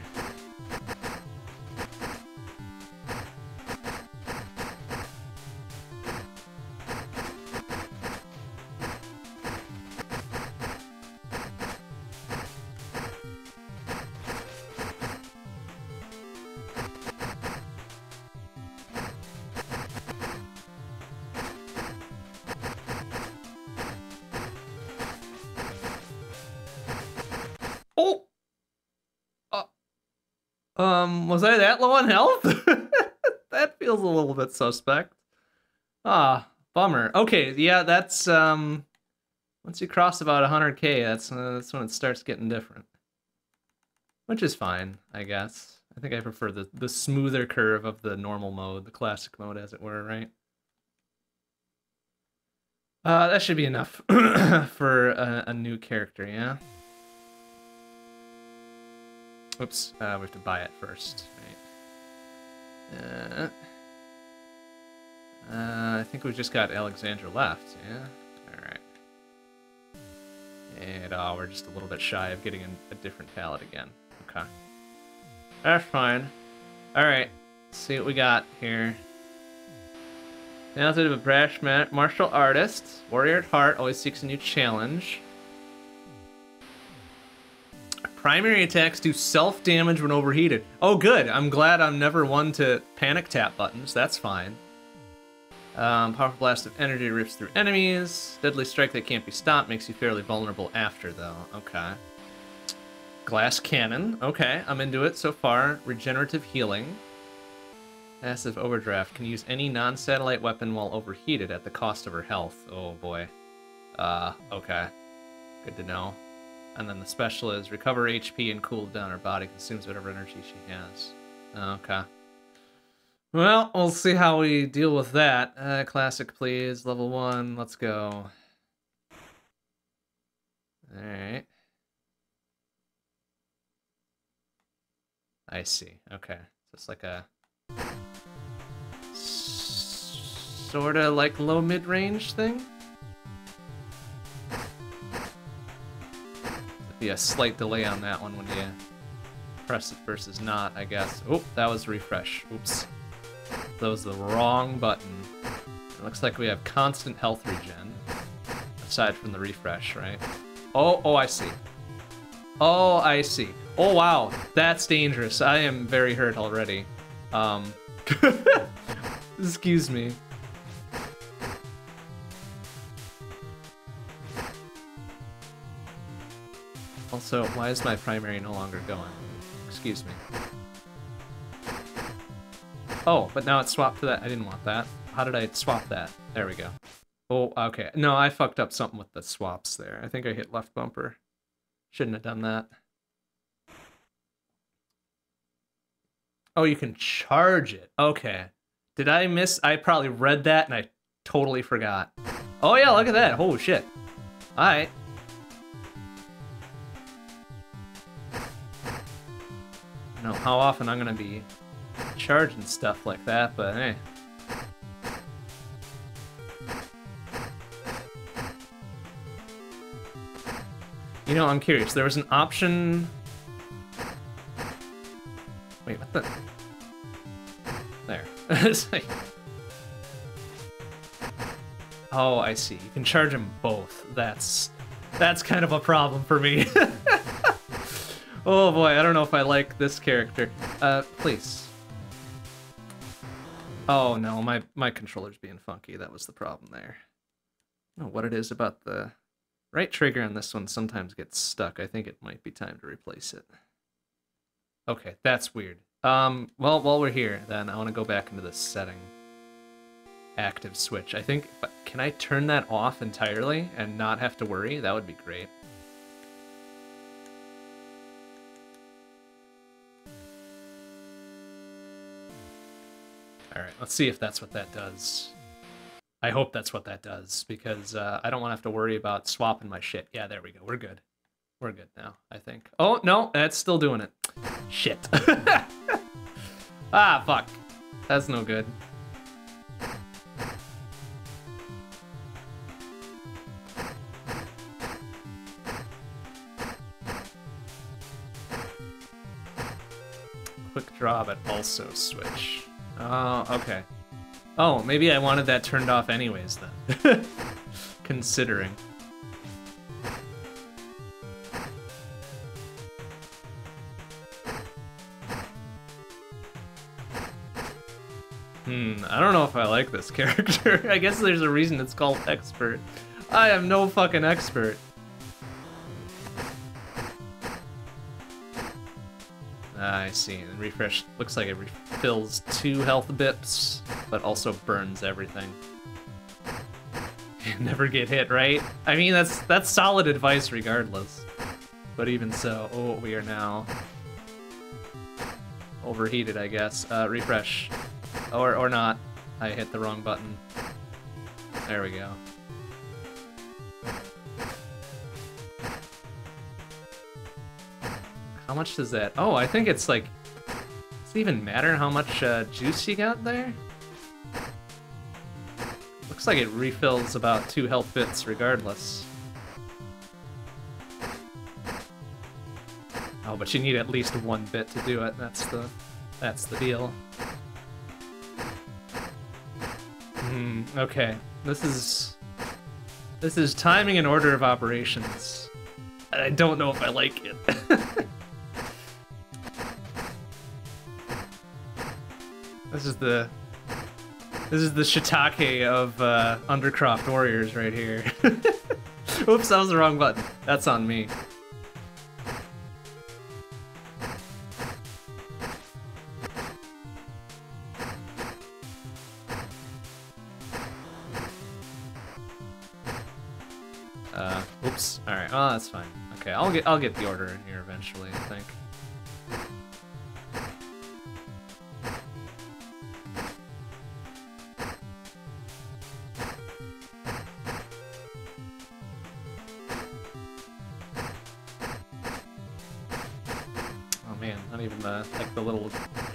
Suspect. Ah, bummer. Okay, yeah, that's um once you cross about 100k, that's uh, that's when it starts getting different. Which is fine, I guess. I think I prefer the the smoother curve of the normal mode, the classic mode as it were, right? Uh, that should be enough [COUGHS] for a, a new character, yeah? Oops, uh, we have to buy it first. Right. Uh, uh, I think we've just got Alexandra left, yeah? Alright. And oh, we're just a little bit shy of getting a different palette again. Okay. That's fine. Alright, see what we got here. Talented a brash martial artist. Warrior at heart, always seeks a new challenge. Primary attacks do self-damage when overheated. Oh, good. I'm glad I'm never one to panic tap buttons. That's fine. Um, powerful blast of energy rips through enemies. Deadly strike that can't be stopped makes you fairly vulnerable after, though. Okay. Glass cannon. Okay, I'm into it so far. Regenerative healing. Massive overdraft. Can use any non-satellite weapon while overheated at the cost of her health. Oh boy. Uh, okay. Good to know. And then the special is recover HP and cool down her body, consumes whatever energy she has. Okay. Well, we'll see how we deal with that. Uh, classic, please. Level one. Let's go. Alright. I see. Okay. So it's like a Sorta like low mid-range thing? Be a slight delay on that one when you press it versus not, I guess. Oh, that was refresh. Oops. That was the wrong button. It looks like we have constant health regen, aside from the refresh, right? Oh, oh, I see. Oh, I see. Oh, wow. That's dangerous. I am very hurt already. Um, [LAUGHS] excuse me. Also, why is my primary no longer going? Excuse me. Oh, but now it's swapped to that. I didn't want that. How did I swap that? There we go. Oh, okay. No, I fucked up something with the swaps there. I think I hit left bumper. Shouldn't have done that. Oh, you can charge it. Okay. Did I miss? I probably read that and I totally forgot. Oh yeah, look at that. Holy shit. Alright. I don't know how often I'm gonna be charging stuff like that, but hey. You know, I'm curious. There was an option... Wait, what the... There. [LAUGHS] oh, I see. You can charge them both. That's... That's kind of a problem for me. [LAUGHS] oh boy, I don't know if I like this character. Uh, please. Oh no, my, my controller's being funky. That was the problem there. What it is about the right trigger on this one sometimes gets stuck. I think it might be time to replace it. Okay, that's weird. Um, well, while we're here, then I want to go back into the setting. Active switch. I think, can I turn that off entirely and not have to worry? That would be great. Alright, let's see if that's what that does. I hope that's what that does, because uh, I don't want to have to worry about swapping my shit. Yeah, there we go. We're good. We're good now, I think. Oh, no, that's still doing it. Shit. [LAUGHS] ah, fuck. That's no good. Quick draw, but also switch. Oh, okay. Oh, maybe I wanted that turned off anyways then. [LAUGHS] Considering. Hmm, I don't know if I like this [LAUGHS] character. I guess there's a reason it's called expert. I am no fucking expert. Ah, I see. And refresh looks like it refills two health bips, but also burns everything. [LAUGHS] Never get hit, right? I mean, that's that's solid advice regardless. But even so, oh, we are now overheated, I guess. Uh, refresh. Or, or not. I hit the wrong button. There we go. How much does that... Oh, I think it's like... Does it even matter how much uh, juice you got there? Looks like it refills about two health bits regardless. Oh, but you need at least one bit to do it. That's the... That's the deal. Hmm, okay. This is... This is timing and order of operations. And I don't know if I like it. [LAUGHS] This is the this is the shiitake of uh, Undercroft Warriors right here. [LAUGHS] Oops, that was the wrong button. That's on me. Uh, oops. All right. Oh, that's fine. Okay, I'll get I'll get the order in here eventually. I think.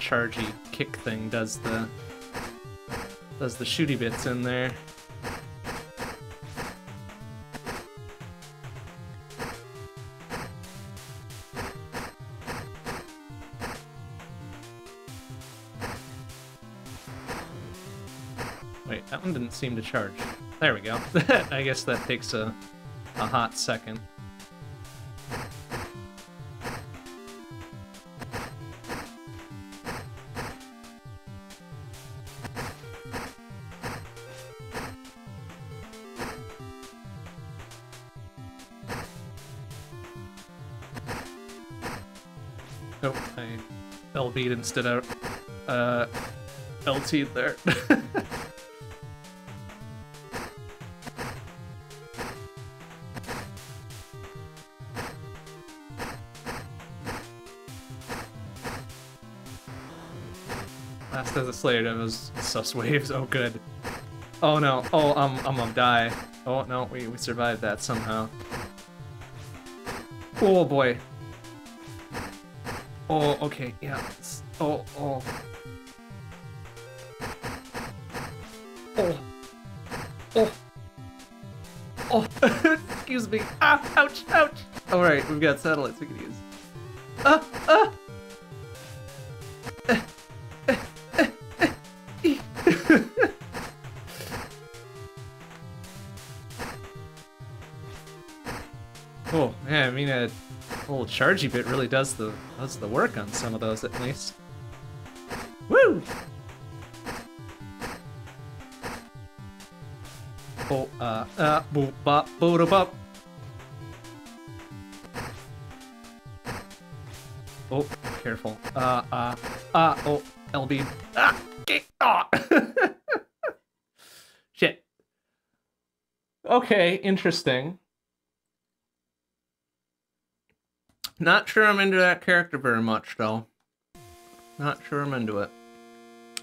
Chargy kick thing does the does the shooty bits in there. Wait, that one didn't seem to charge. There we go. [LAUGHS] I guess that takes a, a hot second. LB'd instead of uh, LT'd there. [LAUGHS] Last as a Slayer that was sus waves. Oh, good. Oh no. Oh, um, I'm gonna die. Oh no, we we survived that somehow. Oh boy. Oh, okay, yeah. Oh, oh. Oh. Oh. Oh, [LAUGHS] excuse me. Ah, ouch, ouch. All right, we've got satellites we can use. Ah, ah. [LAUGHS] Oh, man, I mean, a little chargy bit really does the does the work on some of those at least. Woo! Oh, uh, uh, boop, bop, boop, bop. Oh, careful. Uh, uh, uh, oh, LB. Ah, get, ah. [LAUGHS] Shit. Okay, interesting. Not sure I'm into that character very much, though. Not sure I'm into it.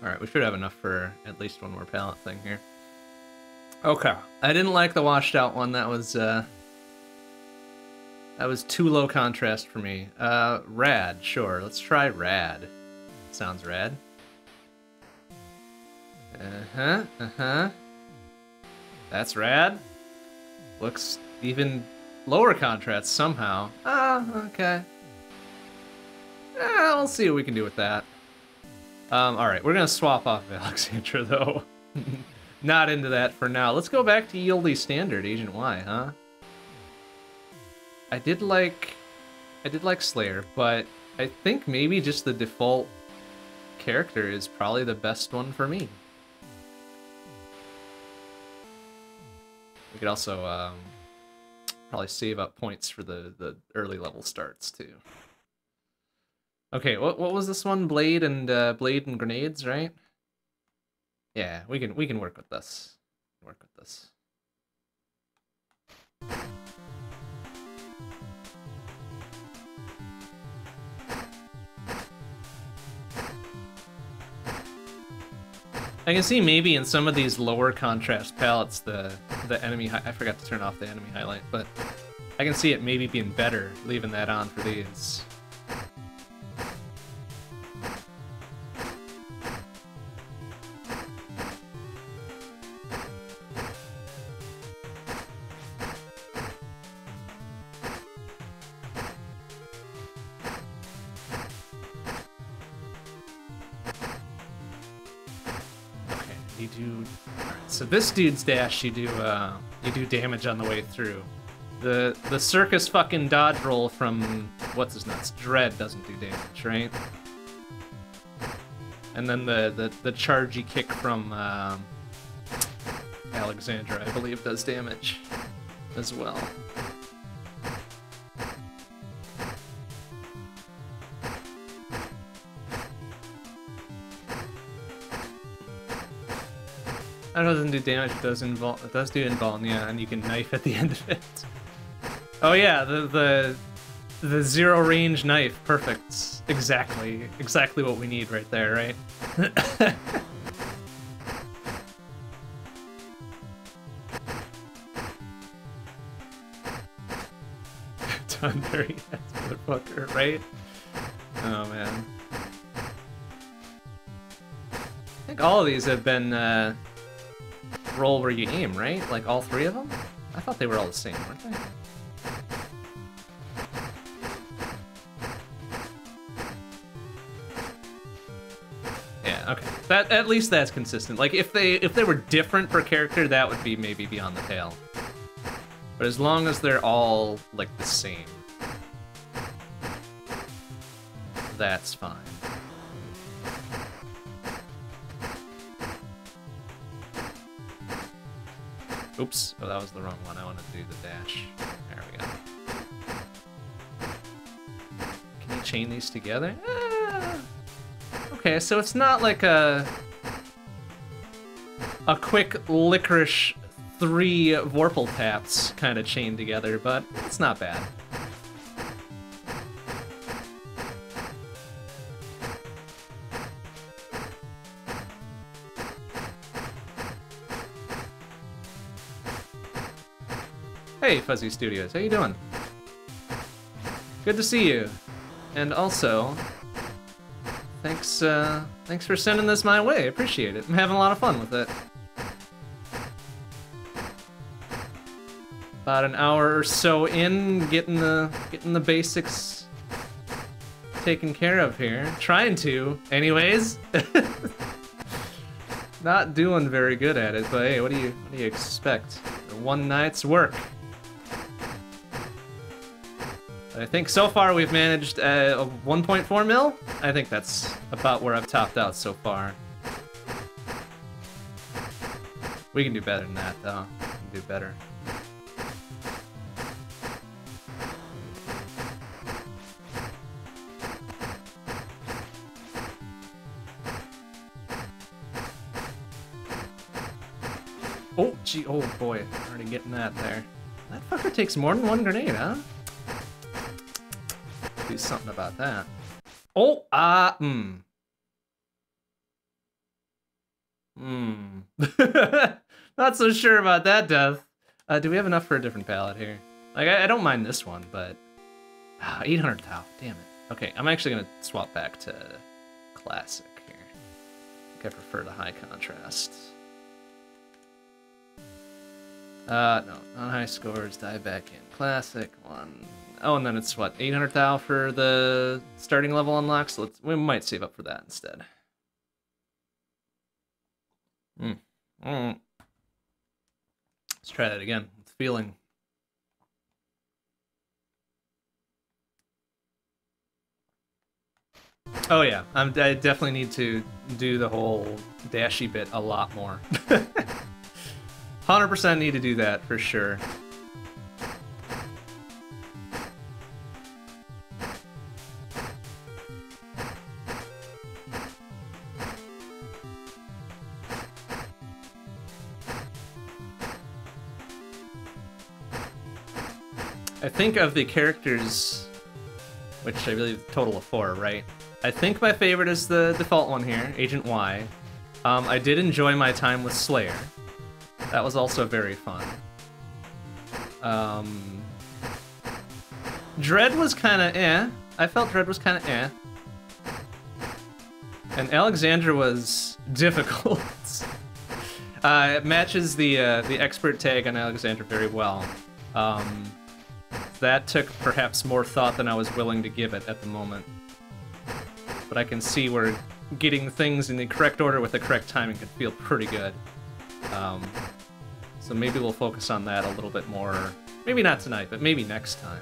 Alright, we should have enough for at least one more palette thing here. Okay. I didn't like the washed out one. That was, uh... That was too low contrast for me. Uh, rad, sure. Let's try rad. Sounds rad. Uh-huh, uh-huh. That's rad. Looks even lower contrast somehow. Ah, okay. Eh, we'll see what we can do with that. Um, alright, we're gonna swap off [LAUGHS] Alexandra, though. [LAUGHS] Not into that for now. Let's go back to Yieldy Standard, Agent Y, huh? I did like... I did like Slayer, but I think maybe just the default character is probably the best one for me. We could also, um, probably save up points for the the early level starts too. Okay, what what was this one? Blade and uh, blade and grenades, right? Yeah, we can we can work with this. Work with this. I can see maybe in some of these lower contrast palettes the the enemy I forgot to turn off the enemy highlight, but I can see it maybe being better leaving that on for these. So this dude's dash, you do uh, you do damage on the way through. The the circus fucking dodge roll from what's his nuts Dread doesn't do damage, right? And then the the the chargy kick from um, Alexandra, I believe, does damage as well. That doesn't do damage, it does invul it does do invuln, yeah, and you can knife at the [LAUGHS] end of it. Oh yeah, the the the zero range knife, perfect. Exactly. Exactly what we need right there, right? [LAUGHS] Thunder, yes, motherfucker, right? Oh man. I think all of these have been uh, roll where you aim, right? Like all three of them? I thought they were all the same, weren't they? Yeah, okay. That at least that's consistent. Like if they if they were different per character, that would be maybe beyond the pale. But as long as they're all like the same, that's fine. Oops, oh that was the wrong one. I want to do the dash. There we go. Can you chain these together? Ah. Okay, so it's not like a a quick licorice three Vorpal taps kind of chained together, but it's not bad. Hey, Fuzzy Studios, how you doing? Good to see you. And also, thanks, uh, thanks for sending this my way. Appreciate it. I'm having a lot of fun with it. About an hour or so in, getting the getting the basics taken care of here. Trying to, anyways. [LAUGHS] Not doing very good at it, but hey, what do you what do you expect? One night's work. I think so far we've managed uh, 1.4 mil. I think that's about where I've topped out so far. We can do better than that, though. Do better. Oh, gee, oh boy, already getting that there. That fucker takes more than one grenade, huh? Do something about that. Oh, ah, uh, hmm. Hmm. [LAUGHS] Not so sure about that, Death. Uh, do we have enough for a different palette here? Like, I, I don't mind this one, but... Ah, 800 Tau, damn it. Okay, I'm actually gonna swap back to Classic here. I I prefer the high contrast. Uh, no, non-high scores, dive back in. Classic, one. Oh, and then it's what, 800 thou for the starting level unlocks? So let's, we might save up for that instead. Hmm. Mm. Let's try that again. It's feeling. Oh yeah, I'm, I definitely need to do the whole dashy bit a lot more. [LAUGHS] 100% need to do that for sure. Think of the characters, which I believe total of four, right? I think my favorite is the default one here, Agent Y. Um, I did enjoy my time with Slayer. That was also very fun. Um, Dread was kind of eh. I felt Dread was kind of eh. And Alexandra was [LAUGHS] difficult. uh, it matches the uh, the expert tag on Alexandra very well. Um, that took perhaps more thought than I was willing to give it at the moment. But I can see where getting things in the correct order with the correct timing could feel pretty good. Um, so maybe we'll focus on that a little bit more. Maybe not tonight, but maybe next time.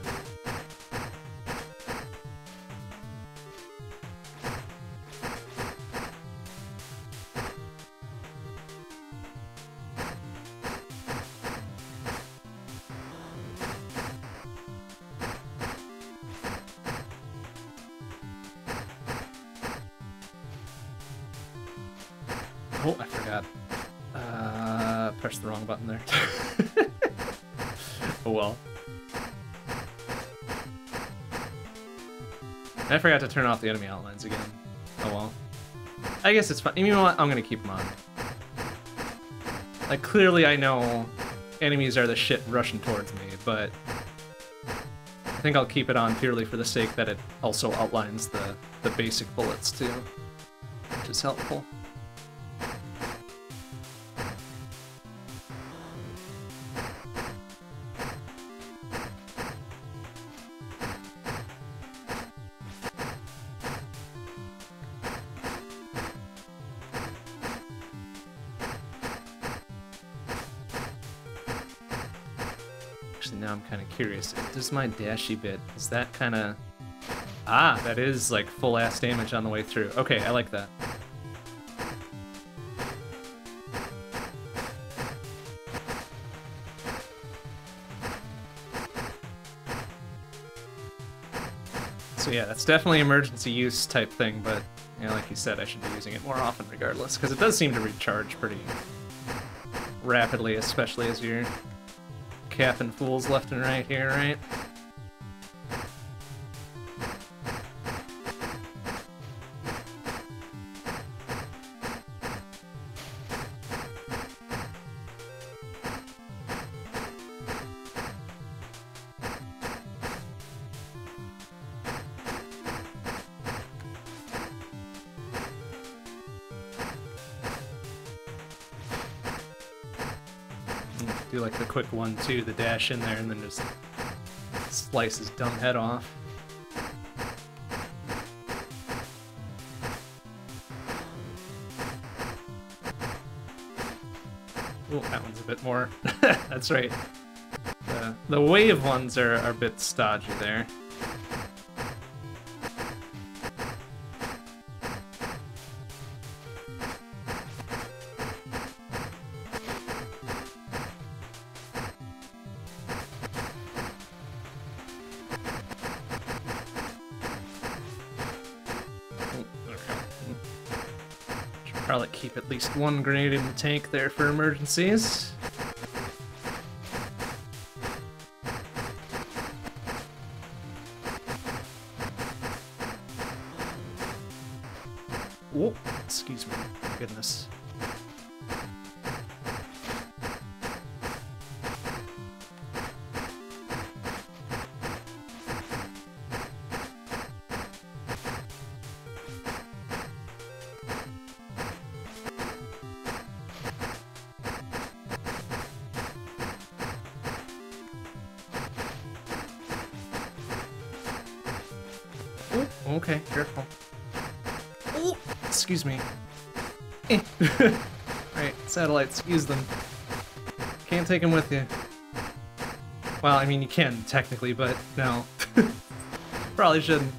I forgot to turn off the enemy outlines again. Oh well. I guess it's fine. You know what? I'm gonna keep them on. Like, clearly I know enemies are the shit rushing towards me, but I think I'll keep it on purely for the sake that it also outlines the, the basic bullets too, which is helpful. Curious. Does my dashy bit, is that kind of... Ah, that is like full ass damage on the way through. Okay, I like that. So yeah, that's definitely emergency use type thing, but you know, like you said, I should be using it more often regardless, because it does seem to recharge pretty rapidly, especially as you're capping fools left and right here, right? Quick one too, the dash in there and then just slice his dumb head off. Oh, that one's a bit more. [LAUGHS] That's right. The, the wave ones are, are a bit stodgy there. One grenade in the tank there for emergencies. Use them. Can't take them with you. Well, I mean, you can, technically, but no. [LAUGHS] Probably shouldn't.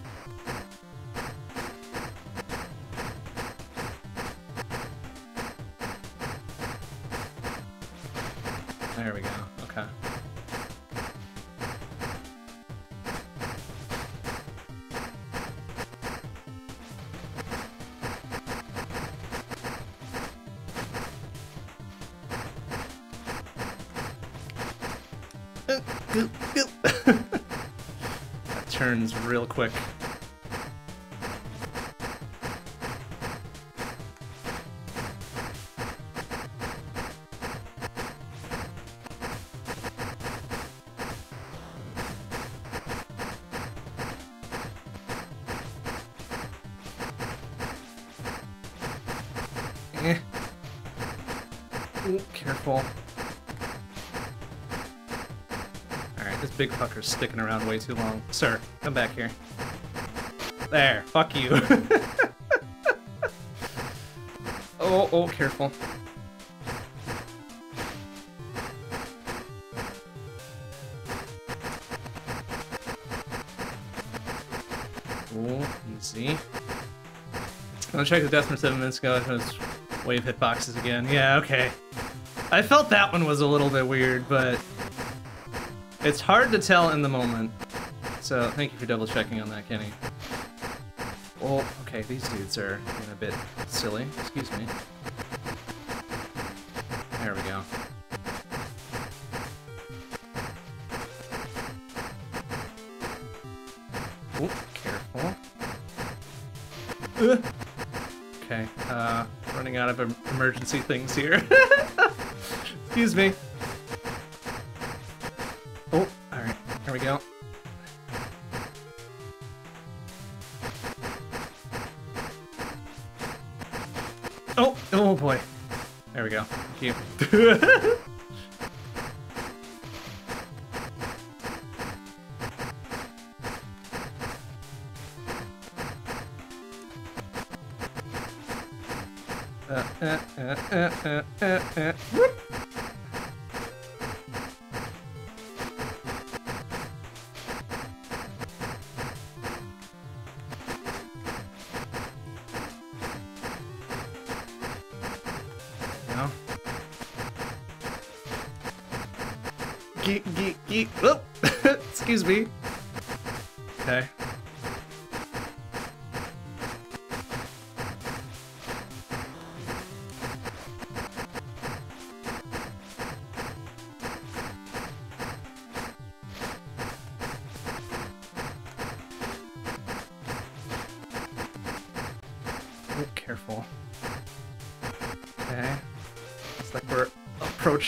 Eh. Ooh, careful. Alright, this big fucker's sticking around way too long. Sir, come back here. There, fuck you. [LAUGHS] oh, oh, careful. Oh, easy. I'm check the death from seven minutes ago. Wave hitboxes again. Yeah, okay. I felt that one was a little bit weird, but it's hard to tell in the moment. So thank you for double checking on that, Kenny. Oh, okay, these dudes are a bit silly. Excuse me. Out of emergency things here. [LAUGHS] Excuse me. Oh, alright, here we go. Oh, oh boy. There we go. Thank you. [LAUGHS]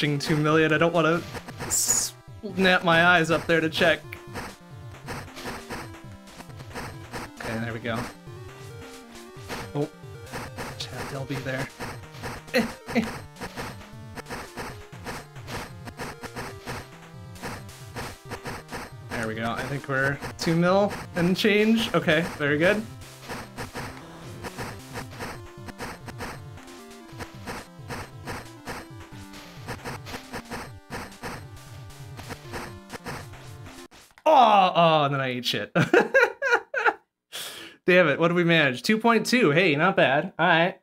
approaching 2 million. I don't want to snap my eyes up there to check. Okay, there we go. Oh, Chad Delby there. Eh, [LAUGHS] eh. There we go. I think we're 2 mil and change. Okay, very good. Shit. [LAUGHS] Damn it, what did we manage? 2.2. Hey, not bad. All right.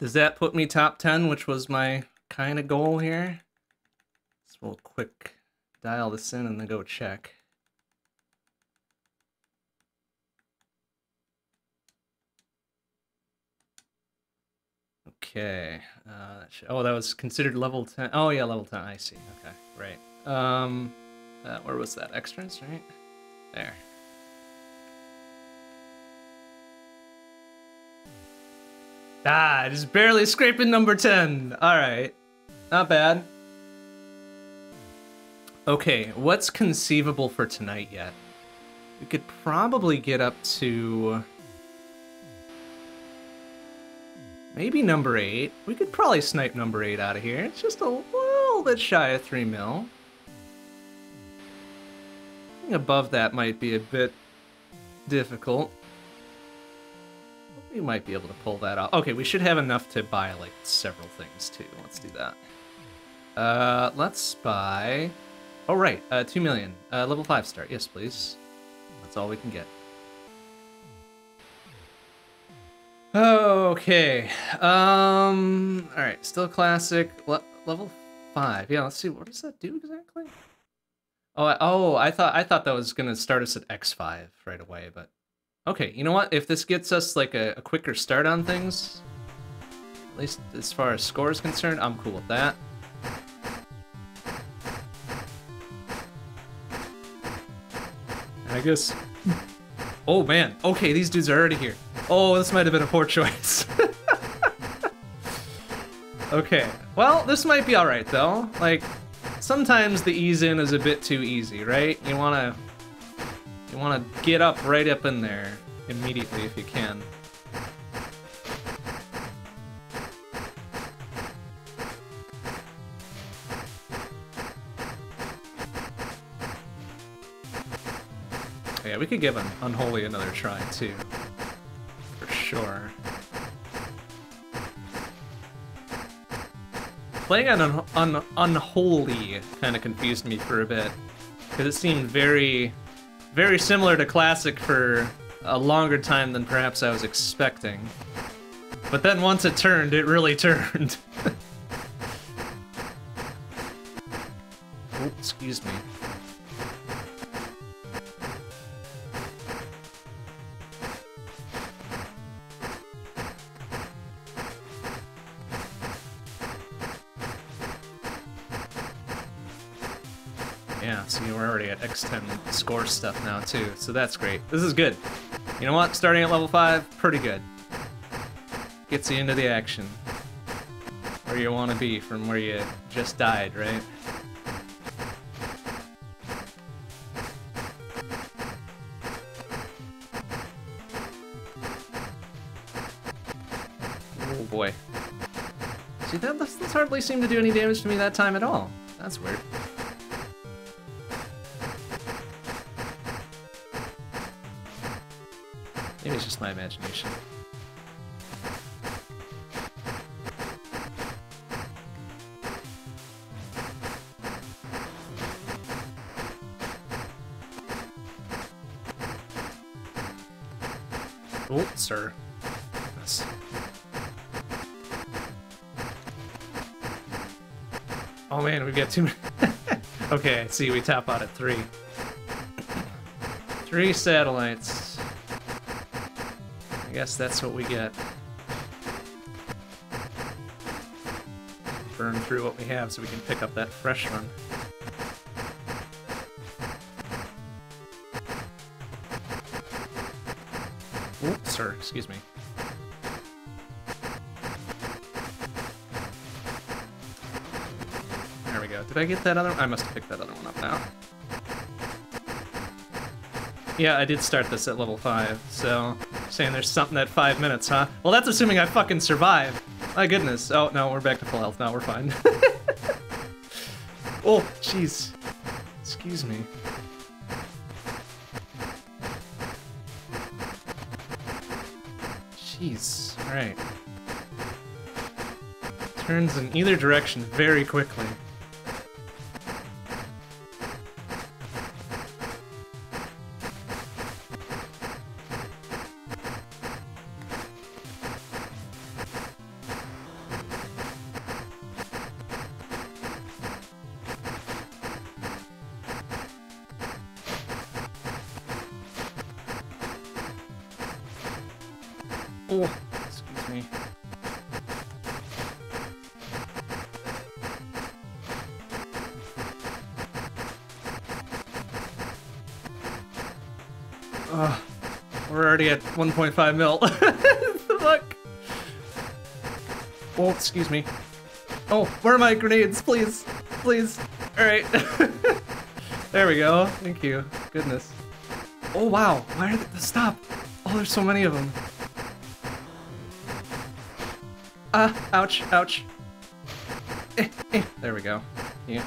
Does that put me top 10, which was my kind of goal here? So we'll quick dial this in and then go check. Okay. Uh, oh, that was considered level 10. Oh, yeah, level 10. I see. Okay, right. Um, uh, where was that? Extras, right? There. Ah, just barely scraping number 10. All right. Not bad. Okay, what's conceivable for tonight yet? We could probably get up to... Maybe number 8. We could probably snipe number 8 out of here. It's just a little bit shy of 3 mil. Above that might be a bit difficult. We might be able to pull that off. Okay, we should have enough to buy, like, several things, too. Let's do that. Uh, let's buy... Oh, right, uh, 2 million. Uh, level 5 start. Yes, please. That's all we can get. Okay. Um, alright, still classic. Le level 5. Yeah, let's see. What does that do exactly? Oh, I, oh, I thought I thought that was gonna start us at X5 right away, but okay. You know what? If this gets us like a, a quicker start on things, at least as far as score is concerned, I'm cool with that. I guess. Oh man. Okay, these dudes are already here. Oh, this might have been a poor choice. [LAUGHS] okay. Well, this might be alright though. Like, sometimes the ease in is a bit too easy, right? You wanna you wanna get up right up in there immediately if you can. Yeah, we could give an Unholy another try too. For sure. Playing on un un Unholy kind of confused me for a bit. Because it seemed very, very similar to Classic for a longer time than perhaps I was expecting. But then once it turned, it really [LAUGHS] turned. oh, excuse me. We're already at X10 score stuff now too, so that's great. This is good. You know what? Starting at level 5, pretty good. Gets you into the action. Where you want to be from where you just died, right? Oh boy. See, that this hardly seemed to do any damage to me that time at all. That's weird. Just my imagination. Oh, sir. Yes. Oh man, we've got two. [LAUGHS] okay, see, we tap out at three. Three satellites. I guess that's what we get. Burn through what we have so we can pick up that fresh one. Sir, excuse me. There we go. Did I get that other? one? I must have picked that other one up now. Yeah, I did start this at level 5, so... Saying there's something at 5 minutes, huh? Well, that's assuming I fucking survive. My goodness. Oh, no, we're back to full health now, we're fine. [LAUGHS] oh, jeez. Excuse me. Jeez. Alright. Turns in either direction very quickly. Oh, excuse me. Ugh, we're already at 1.5 mil. [LAUGHS] Fuck. Oh, excuse me. Oh, where are my grenades? Please, please. All right. [LAUGHS] there we go. Thank you. Goodness. Oh wow. Why are they stop? Oh, there's so many of them. Ah, ouch, ouch. Eh. There we go. Yeah.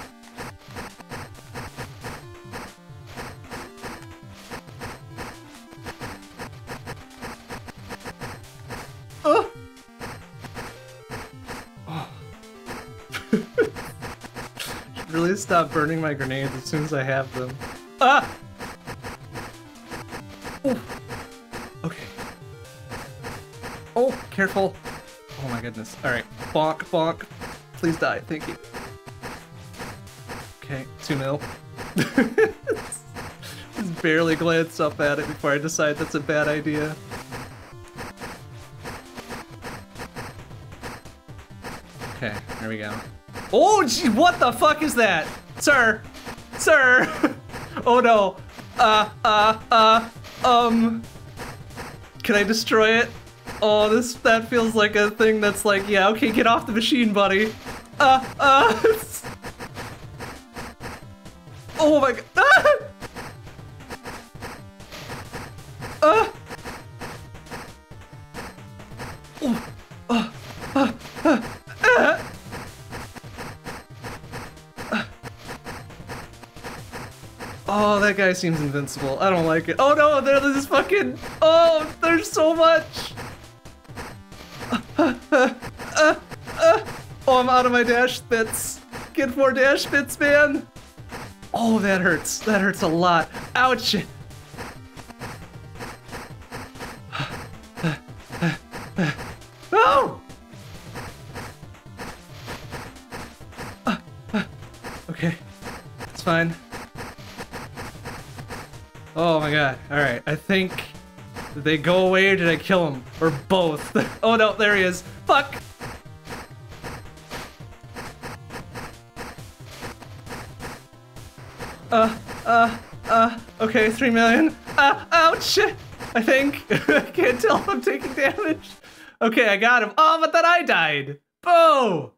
Oh! [LAUGHS] Oh. Really stop burning my grenades as soon as I have them. Ah! Oh. Okay. Oh, careful. Goodness. Alright. Bonk, bonk. Please die. Thank you. Okay, 2 mil. [LAUGHS] Just barely glance up at it before I decide that's a bad idea. Okay, there we go. Oh, gee, what the fuck is that? Sir! Sir! [LAUGHS] oh no. Uh, uh, uh, um... Can I destroy it? Oh, this that feels like a thing that's like, yeah, okay, get off the machine, buddy. Uh, uh. oh my god. Ah! Oh. Uh. Oh, that guy seems invincible. I don't like it. Oh no, there's this fucking. Oh, there's so much. Oh, I'm out of my dash bits. Get more dash bits, man. Oh, that hurts. That hurts a lot. Ouch. No! Okay, it's fine. Oh my god. Alright, I think... Did they go away or did I kill him? Or both? [LAUGHS] oh no, there he is. Fuck! Okay, three million. Uh, ouch! I think. [LAUGHS] I can't tell if I'm taking damage. Okay, I got him. Oh, but then I died. Boo!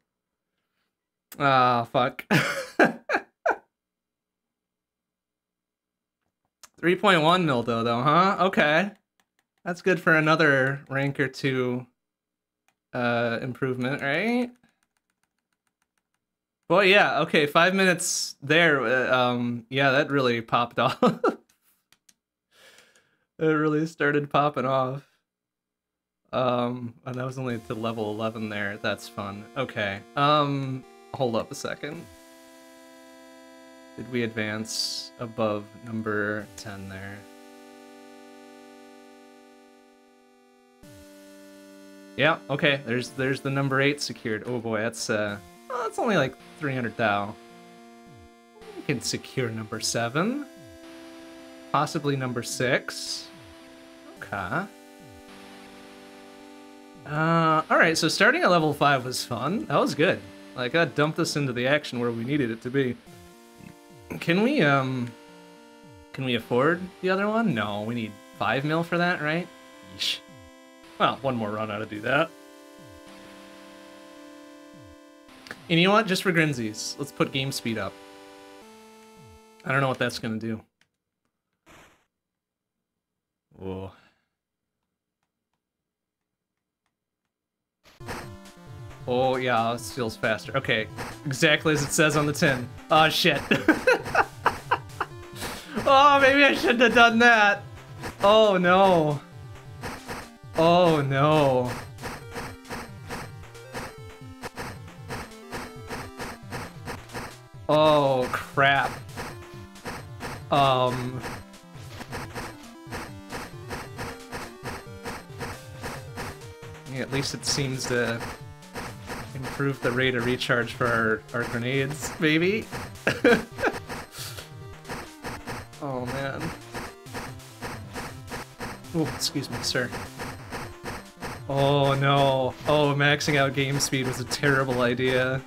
Ah, oh, fuck. [LAUGHS] 3.1 mil though, though, huh? Okay. That's good for another rank or two uh, improvement, right? Well, yeah, okay, five minutes there. Uh, um, yeah, that really popped [LAUGHS] off. It really started popping off. Um, and that was only to level 11 there. That's fun. Okay. Um, hold up a second. Did we advance above number 10 there? Yeah, okay, there's there's the number 8 secured. Oh boy, that's uh That's only like 300 thou. We can secure number seven. Possibly number six. Okay. Uh, alright, so starting at level 5 was fun. That was good. Like, that dumped us into the action where we needed it to be. Can we, um... Can we afford the other one? No, we need 5 mil for that, right? Yeesh. Well, one more run ought to do that. And you know what? Just for Grinzies, let's put game speed up. I don't know what that's gonna do. Whoa. Oh, yeah, this feels faster. Okay, exactly as it says on the tin. Oh, shit. [LAUGHS] oh, maybe I shouldn't have done that. Oh, no. Oh, no. Oh, crap. Um... Yeah, at least it seems to improve the rate of recharge for our, our grenades, maybe? [LAUGHS] oh, man. Oh, excuse me, sir. Oh, no. Oh, maxing out game speed was a terrible idea.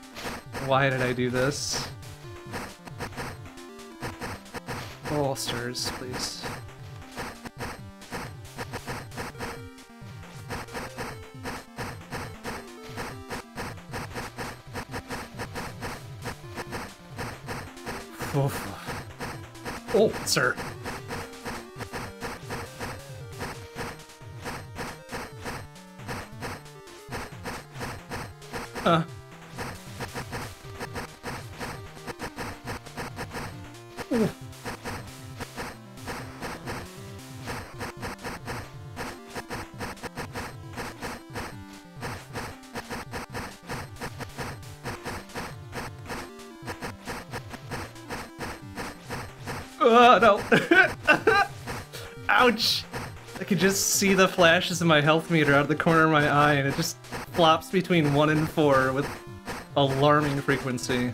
Why did I do this? Oh, sirs, please. Oh, sir. Just see the flashes of my health meter out of the corner of my eye, and it just flops between 1 and 4 with alarming frequency.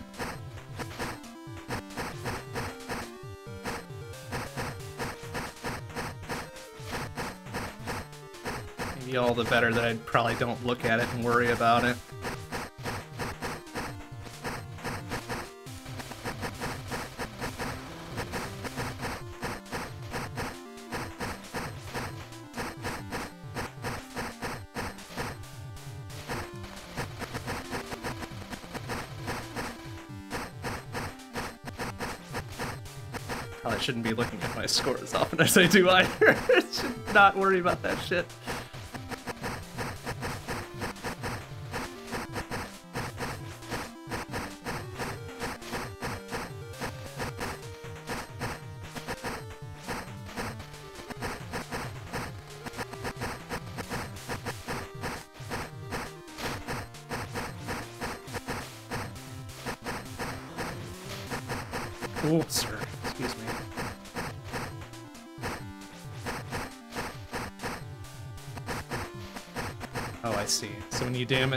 Maybe all the better that I probably don't look at it and worry about it. Shouldn't be looking at my score as often as I do either. [LAUGHS] Should not worry about that shit.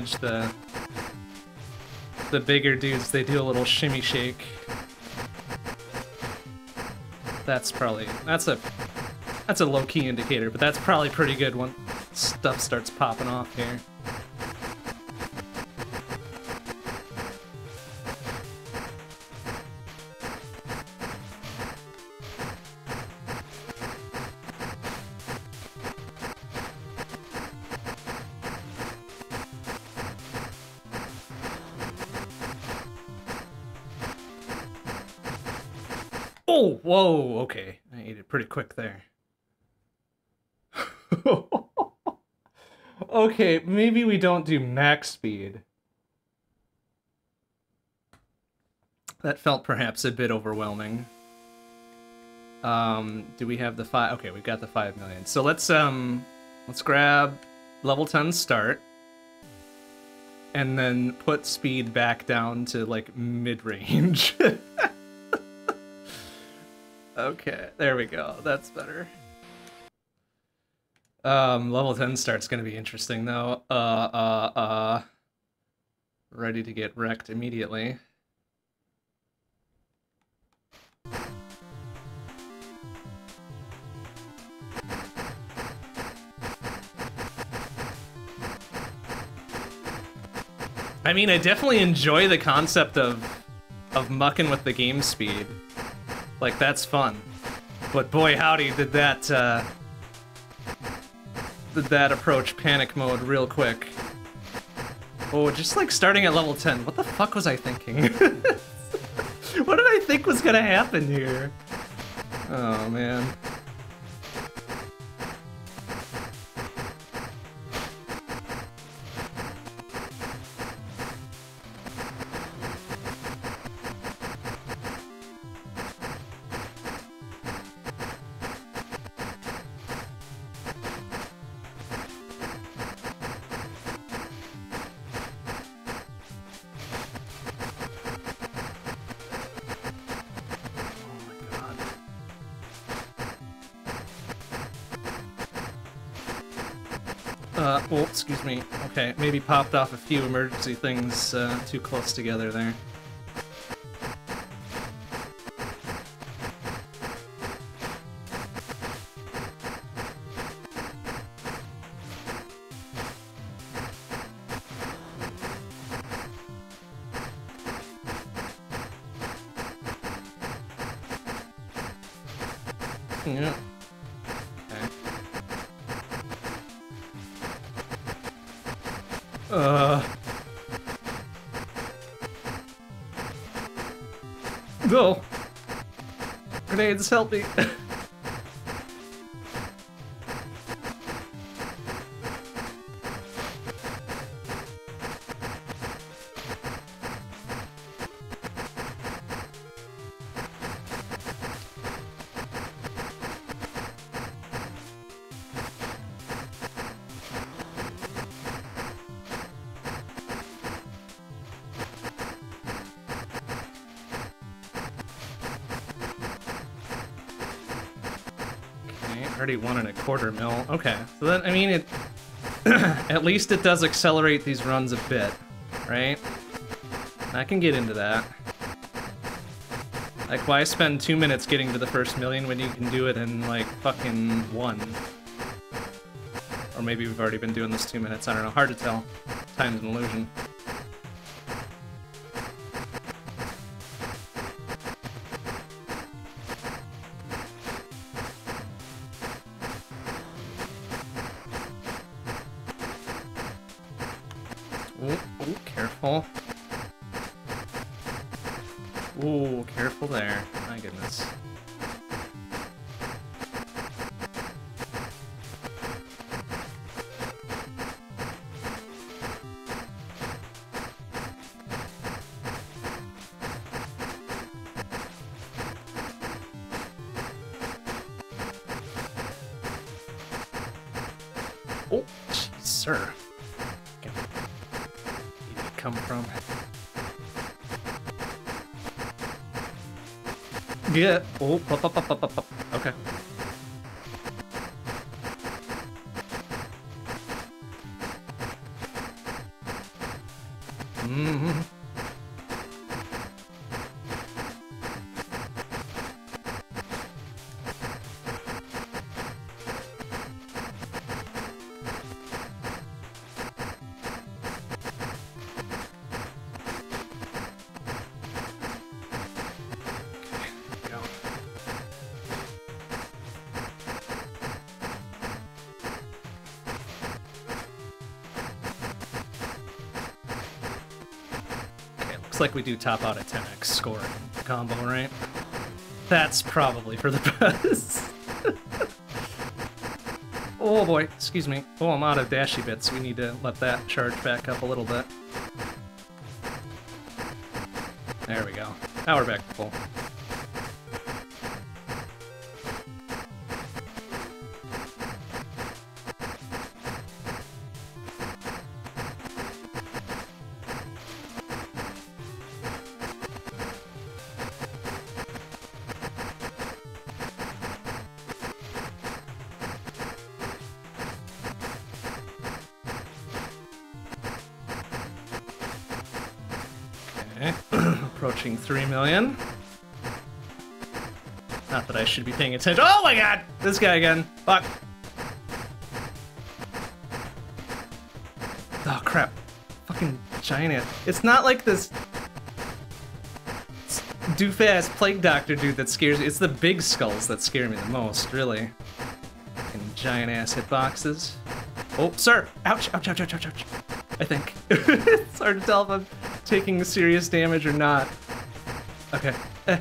Damage the the bigger dudes, they do a little shimmy shake. That's probably that's a that's a low key indicator, but that's probably pretty good when stuff starts popping off here. Quick there. [LAUGHS] okay, maybe we don't do max speed. That felt perhaps a bit overwhelming. Um, do we have the five? Okay, we've got the five million. So let's um, let's grab level 10 start, and then put speed back down to like mid range. [LAUGHS] Okay, there we go. That's better. Um, level 10 start's gonna be interesting though. Uh, uh, uh. ready to get wrecked immediately. I mean, I definitely enjoy the concept of of mucking with the game speed. Like, that's fun. But boy, howdy, did that, uh, did that approach panic mode real quick. Oh, just like starting at level 10. What the fuck was I thinking? [LAUGHS] what did I think was gonna happen here? Oh, man. Okay, maybe popped off a few emergency things uh, too close together there. Grenades, help me. Quarter mil. Okay, so then, I mean, it... [CLEARS THROAT] at least it does accelerate these runs a bit, right? I can get into that. Like, why spend two minutes getting to the first million when you can do it in, like, fucking one? Or maybe we've already been doing this two minutes, I don't know. Hard to tell. Time's an illusion. Yeah. Oh, up, up, up, up, up, up. Okay. Mm-hmm. Looks like we do top out at 10x score combo, right? That's probably for the [LAUGHS] best. oh boy, excuse me. Oh, I'm out of dashy bits. We need to let that charge back up a little bit. There we go. Now we're back to full. 3 million. Not that I should be paying attention. Oh my god! This guy again. Fuck. Oh crap. Fucking giant ant. It's not like this doof-ass plague doctor dude that scares me. It's the big skulls that scare me the most, really. Fucking giant ass hitboxes. Oh, sir! Ouch, ouch, ouch, ouch, ouch, ouch. I think. [LAUGHS] it's hard to tell if I'm taking serious damage or not. Okay. [LAUGHS]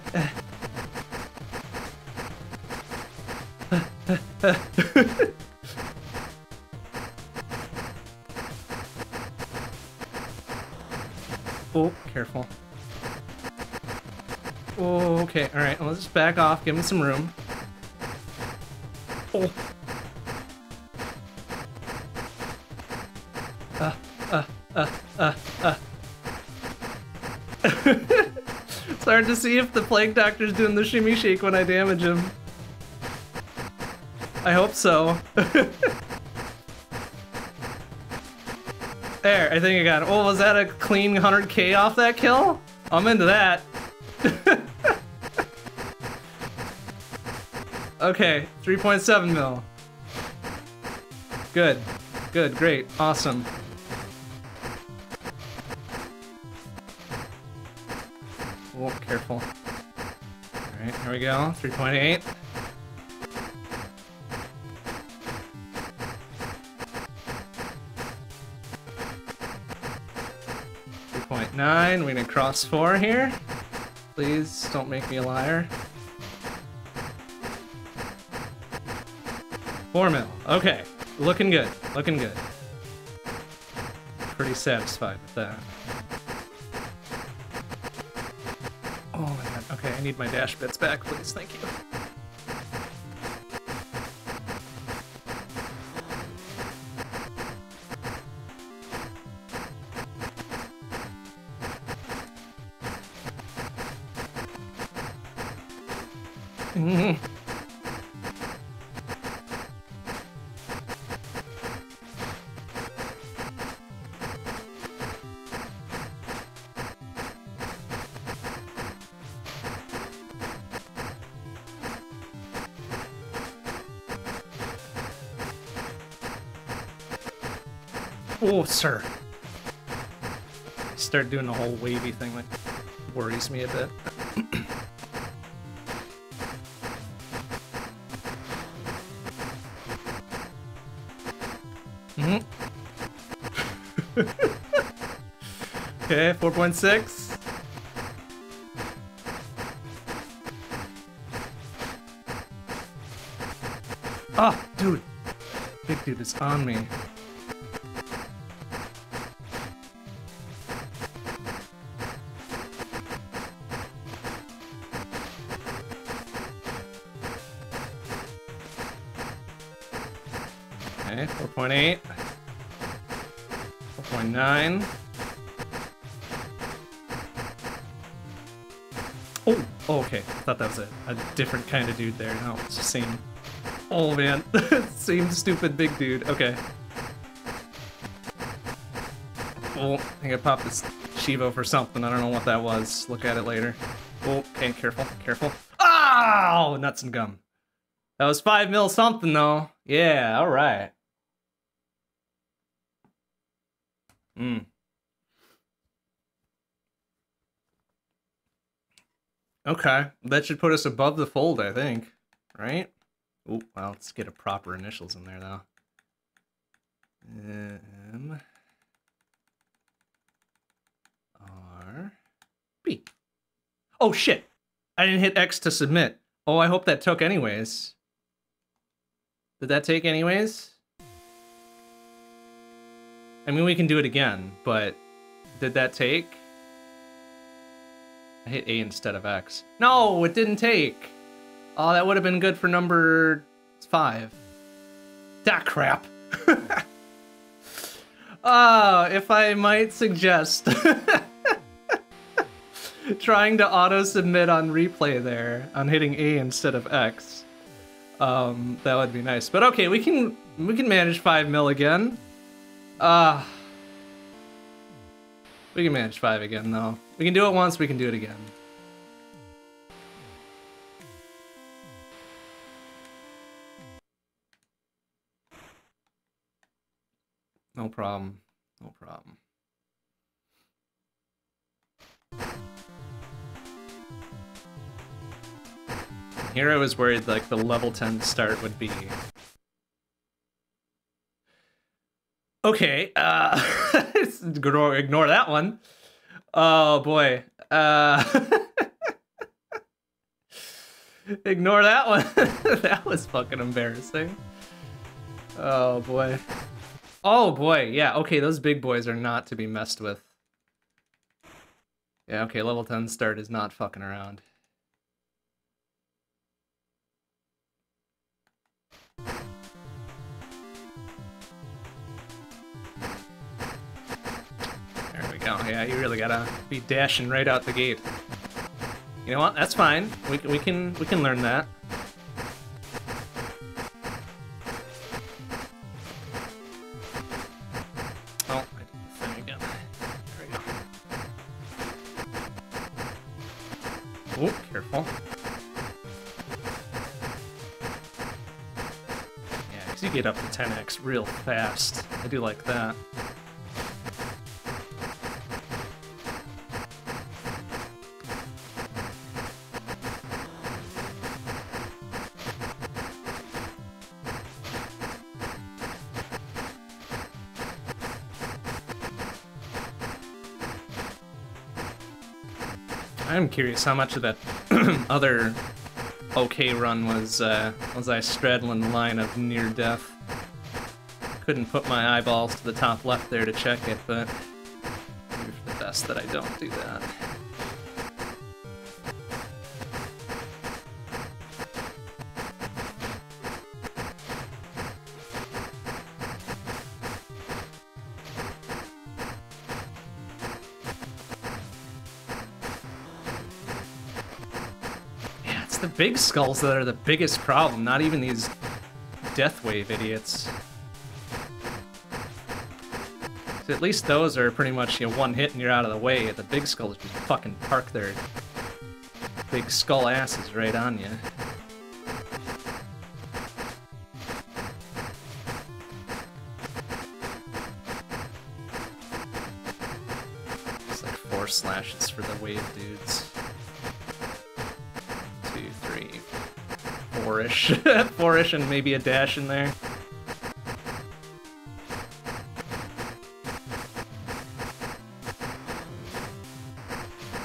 Oh, careful. Oh, okay, alright, let's just back off, give him some room. Oh. Hard to see if the Plague Doctor's doing the shimmy shake when I damage him. I hope so. [LAUGHS] there, I think I got it. Oh, was that a clean 100k off that kill? I'm into that. [LAUGHS] okay, 3.7 mil. Good. Good, great, awesome. We go. 3.8. Three point nine. We're gonna cross four here. Please don't make me a liar. Four mil. Okay. Looking good. Looking good. Pretty satisfied with that. Need my dash bits back, please. Thank you. Oh, sir. Start doing the whole wavy thing that worries me a bit. hmm [LAUGHS] okay, 4.6. Ah, dude. Big dude is on me. 4.8. 4.9. Oh, okay. I thought that was a, a different kind of dude there. No, it's the same. Oh man, [LAUGHS] same stupid big dude. Okay. Oh, I think I popped this Shivo for something. I don't know what that was. Look at it later. Oh, okay, careful, careful. Oh, nuts and gum. That was five mil something though. Yeah, all right. Mm. Okay, that should put us above the fold, I think. Right? Oh, well, let's get a proper initials in there, though. M R B. Oh, shit! I didn't hit X to submit. Oh, I hope that took anyways. Did that take anyways? I mean, we can do it again, but did that take? I hit A instead of X. No, it didn't take. Oh, that would have been good for number five. That crap. oh, [LAUGHS] if I might suggest [LAUGHS] trying to auto submit on replay there on hitting A instead of X. Um, that would be nice. But okay, we can we can manage five mil again. Ah. We can manage five again, though. We can do it once, we can do it again. No problem. No problem. Here I was worried like the level 10 start would be Okay, uh, [LAUGHS] ignore, ignore that one. Oh boy. Uh, [LAUGHS] ignore that one. [LAUGHS] that was fucking embarrassing. Oh boy. Oh boy, yeah, okay, those big boys are not to be messed with. Yeah, okay, level 10 start is not fucking around. Oh yeah, you really gotta be dashing right out the gate. You know what? That's fine. We we can we can learn that. Oh. There go. Oh, careful. Yeah, you get up to 10x real fast. I do like that. I'm curious how much of that [CLEARS THROAT] other okay run was uh, was I straddling the line of near death. Couldn't put my eyeballs to the top left there to check it, but for the best that I don't do that. Big skulls that are the biggest problem, not even these death wave idiots. 'Cause At least those are pretty much you know, one hit and you're out of the way. The big skulls just fucking park their big skull asses right on you. It's like four slashes for the wave dudes. Four-ish. [LAUGHS] four-ish and maybe a dash in there.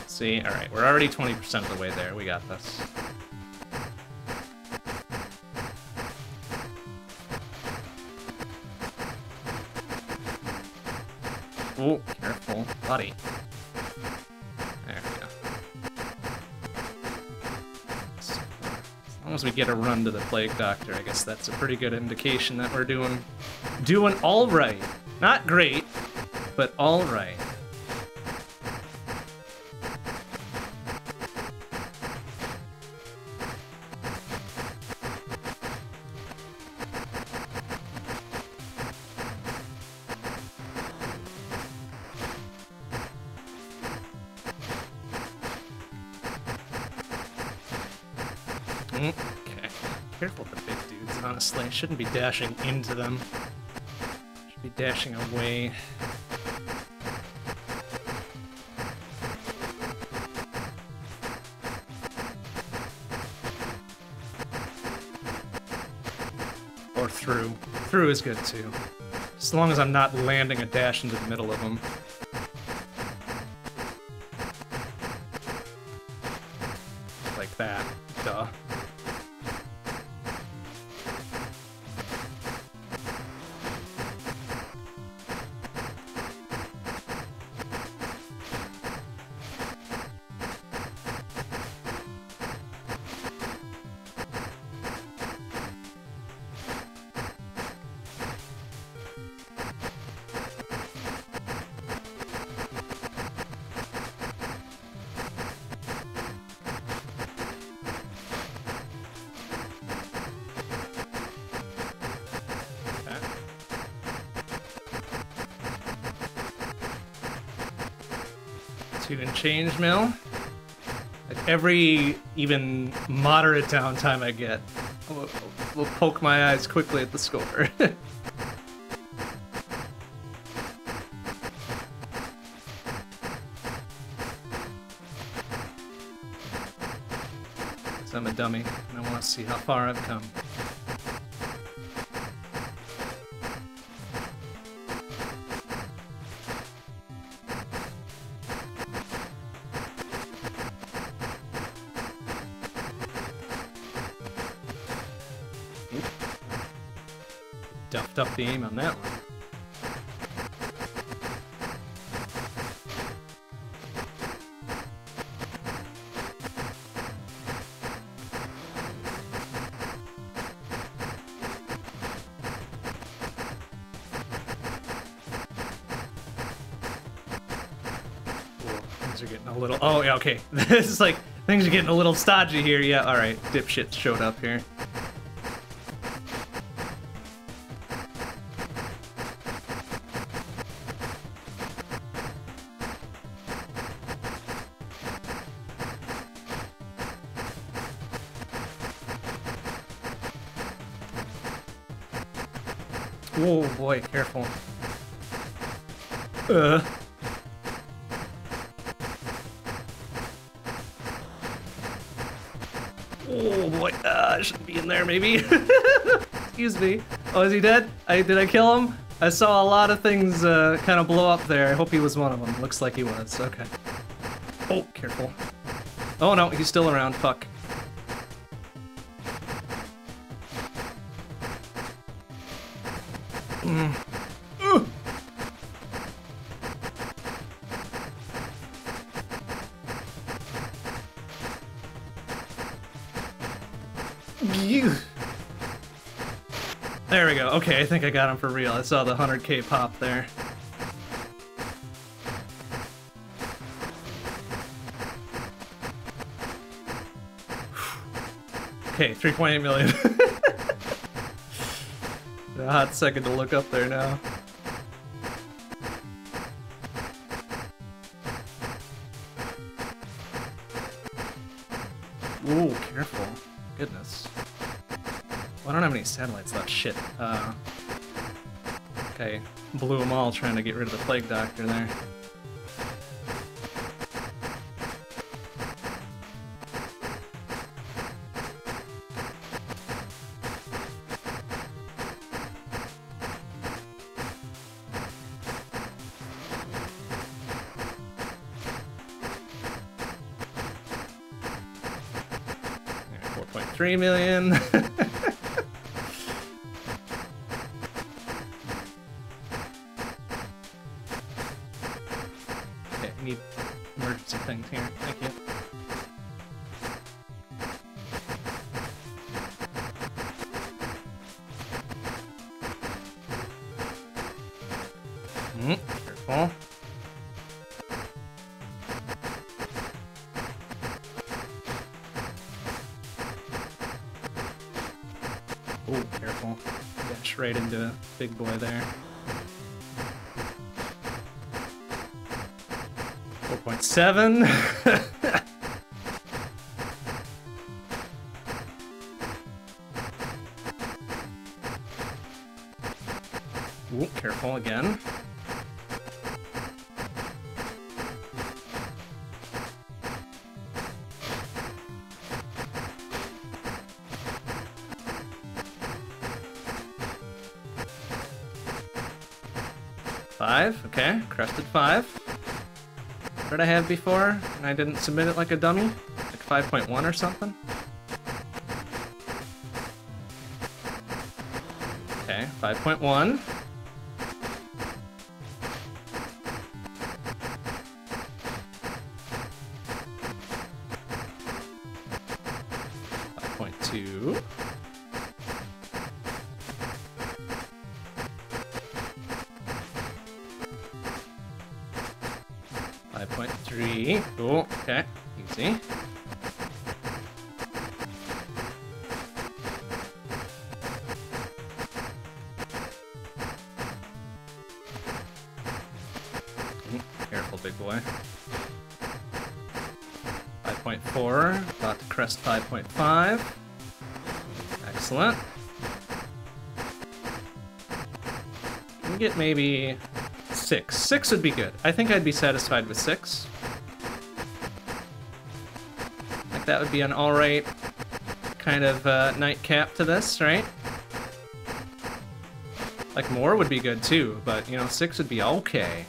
See, alright, we're already 20% of the way there. We got this. Oh, careful, buddy. As we get a run to the plague doctor, I guess that's a pretty good indication that we're doing doing all right. Not great, but all right. Shouldn't be dashing into them. Should be dashing away. Or through. Through is good too. As long as I'm not landing a dash into the middle of them. Change mill. Like every even moderate downtime I get, will will poke my eyes quickly at the score. [LAUGHS] I'm a dummy and I want to see how far I've come. Are getting a little. Oh, yeah, okay. [LAUGHS] this is like things are getting a little stodgy here. Yeah, all right. Dipshits showed up here. Oh, is he dead? I, did I kill him? I saw a lot of things uh, kind of blow up there. I hope he was one of them. Looks like he was. Okay. Oh, careful. Oh no, he's still around. Fuck. Mm. Okay, I think I got him for real. I saw the 100k pop there. Okay, 3.8 million. [LAUGHS] a hot second to look up there now. Satellites left. Shit. Uh, okay, blew them all trying to get rid of the plague doctor there. Three million. [LAUGHS] big boy there. 4.7. [LAUGHS] 5. What did I have before? And I didn't submit it like a dummy? Like 5.1 or something? Okay, 5.1. big boy. 5.4, about to crest 5.5. Excellent. Can get maybe six? Six would be good. I think I'd be satisfied with six. Like that would be an alright kind of uh, nightcap to this, right? Like more would be good too, but you know, six would be okay.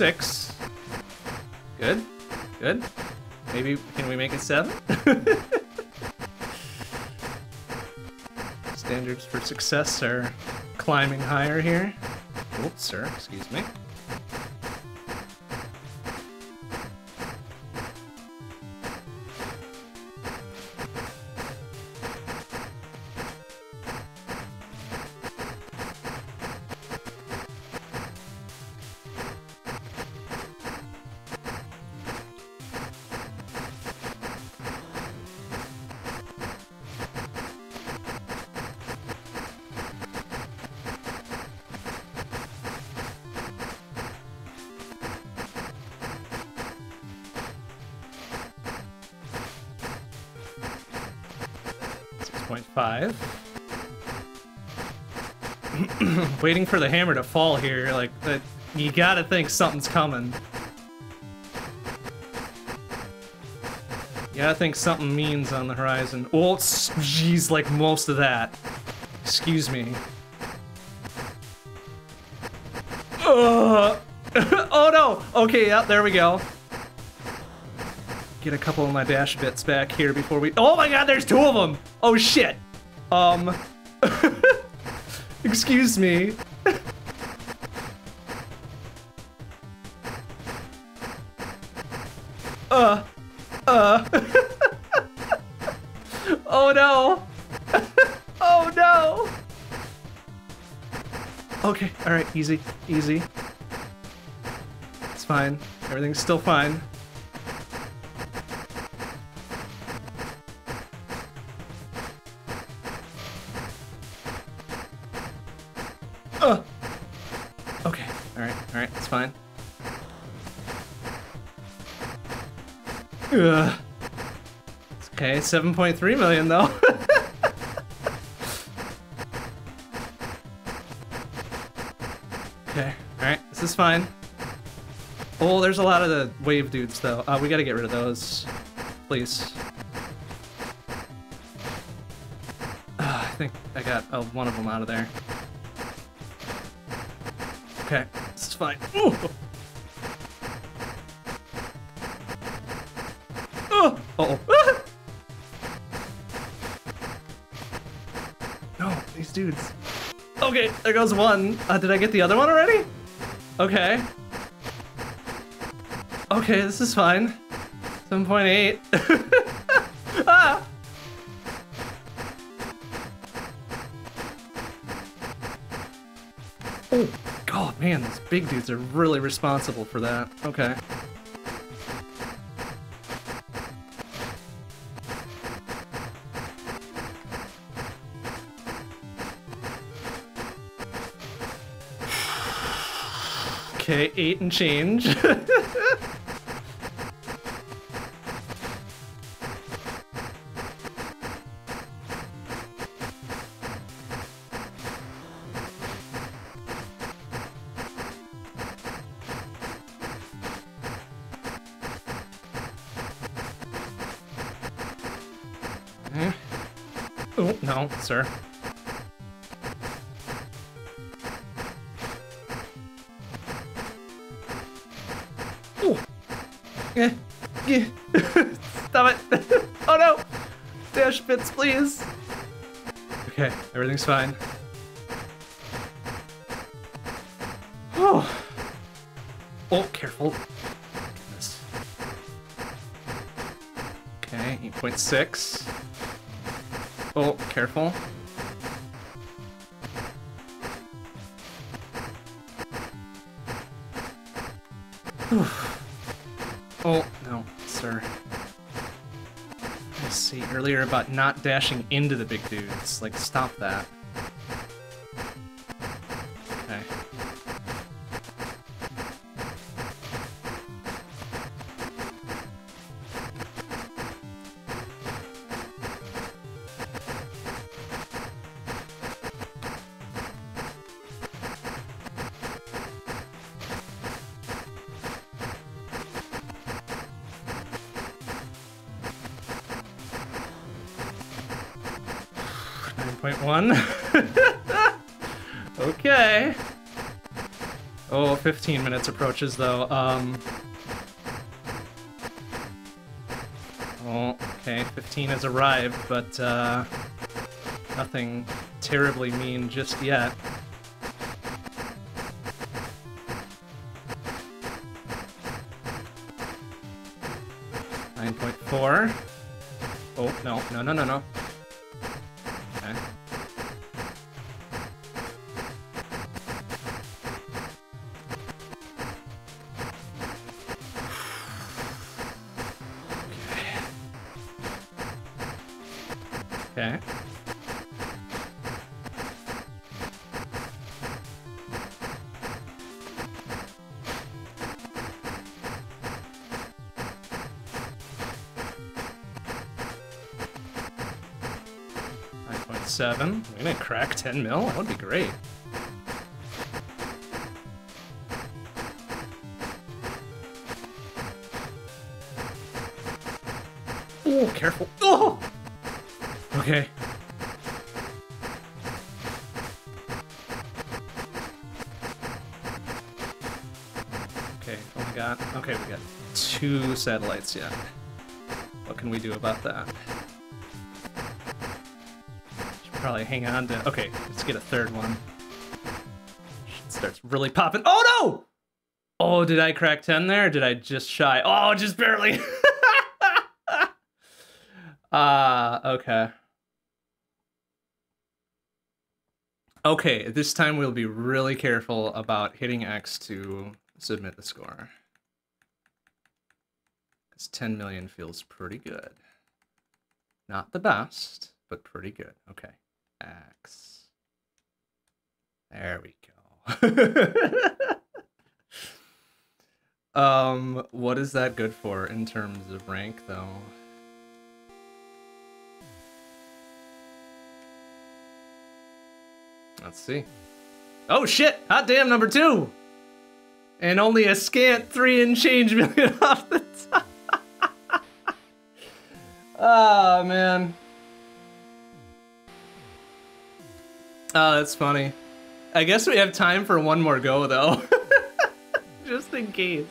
Six. Good. Good. Maybe, can we make it seven? [LAUGHS] Standards for success are climbing higher here. Oops, sir, excuse me. For the hammer to fall here, like that. You gotta think something's coming. You gotta think something means on the horizon. Oh, jeez, like most of that. Excuse me. Ugh. [LAUGHS] oh no! Okay, yeah, there we go. Get a couple of my dash bits back here before we. Oh my god, there's two of them! Oh shit! Um. [LAUGHS] Excuse me. Easy, easy. It's fine. Everything's still fine. Uh. Okay, alright, alright, it's fine. Ugh. It's okay, 7.3 million though. [LAUGHS] fine. Oh, there's a lot of the wave dudes though. Uh, we gotta get rid of those. Please. Uh, I think I got uh, one of them out of there. Okay, this is fine. Ooh. Oh, oh. [LAUGHS] no, these dudes. Okay, there goes one. Uh, did I get the other one already? Okay. Okay, this is fine. 7.8. [LAUGHS] ah! Oh, God, man, these big dudes are really responsible for that. Okay. Okay, eight and change. Eh. [LAUGHS] Oh, no, sir. Please. Okay, everything's fine. Oh. Oh, careful. Goodness. Okay, 8.6. Oh, careful. Not dashing into the big dudes. Like, stop that. 15 minutes approaches though. Um. Oh, okay. 15 has arrived, but uh, nothing terribly mean just yet. Nine point four. Oh no no no no no. 10 mil? That would be great. Oh, careful. Oh! Okay. Okay, only got okay, we got two satellites yet. What can we do about that? Probably hang on to okay, let's get a third one. Shit starts really popping. Oh no! Oh, did I crack 10 there? Did I just shy? Oh, just barely. Ah, [LAUGHS] uh, okay. Okay, this time we'll be really careful about hitting X to submit the score. Because 10 million feels pretty good. Not the best, but pretty good. Okay, X. There we go. [LAUGHS] um, what is that good for in terms of rank, though? Let's see. Oh shit! Hot damn, number two! And only a scant three and change million [LAUGHS] off the top. oh [LAUGHS] man. Oh, that's funny. I guess we have time for one more go though. [LAUGHS] Just in case.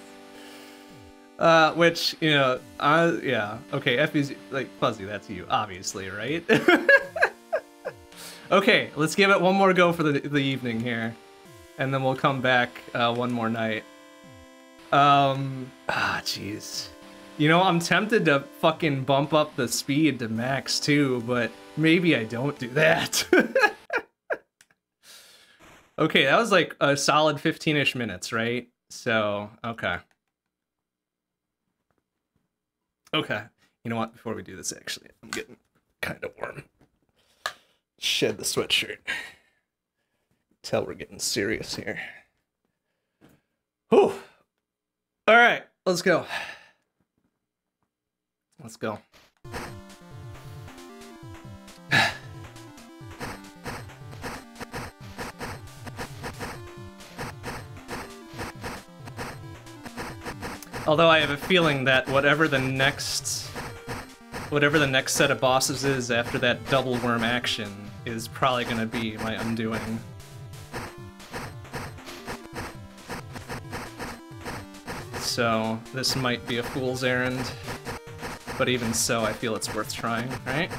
Uh, which, you know, uh, yeah. Okay, FBZ, like, Fuzzy, that's you, obviously, right? [LAUGHS] Okay, let's give it one more go for the, the evening here. And then we'll come back uh, one more night. Um, ah, jeez. You know, I'm tempted to fucking bump up the speed to max too, but maybe I don't do that. [LAUGHS] okay, that was like a solid 15-ish minutes, right? So, okay. Okay. You know what? Before we do this, actually, I'm getting kind of warm shed the sweatshirt. Tell we're getting serious here. Whew. All right, let's go. Let's go. Although I have a feeling that whatever the next whatever the next set of bosses is after that double worm action is probably gonna be my undoing. So this might be a fool's errand, but even so, I feel it's worth trying, right?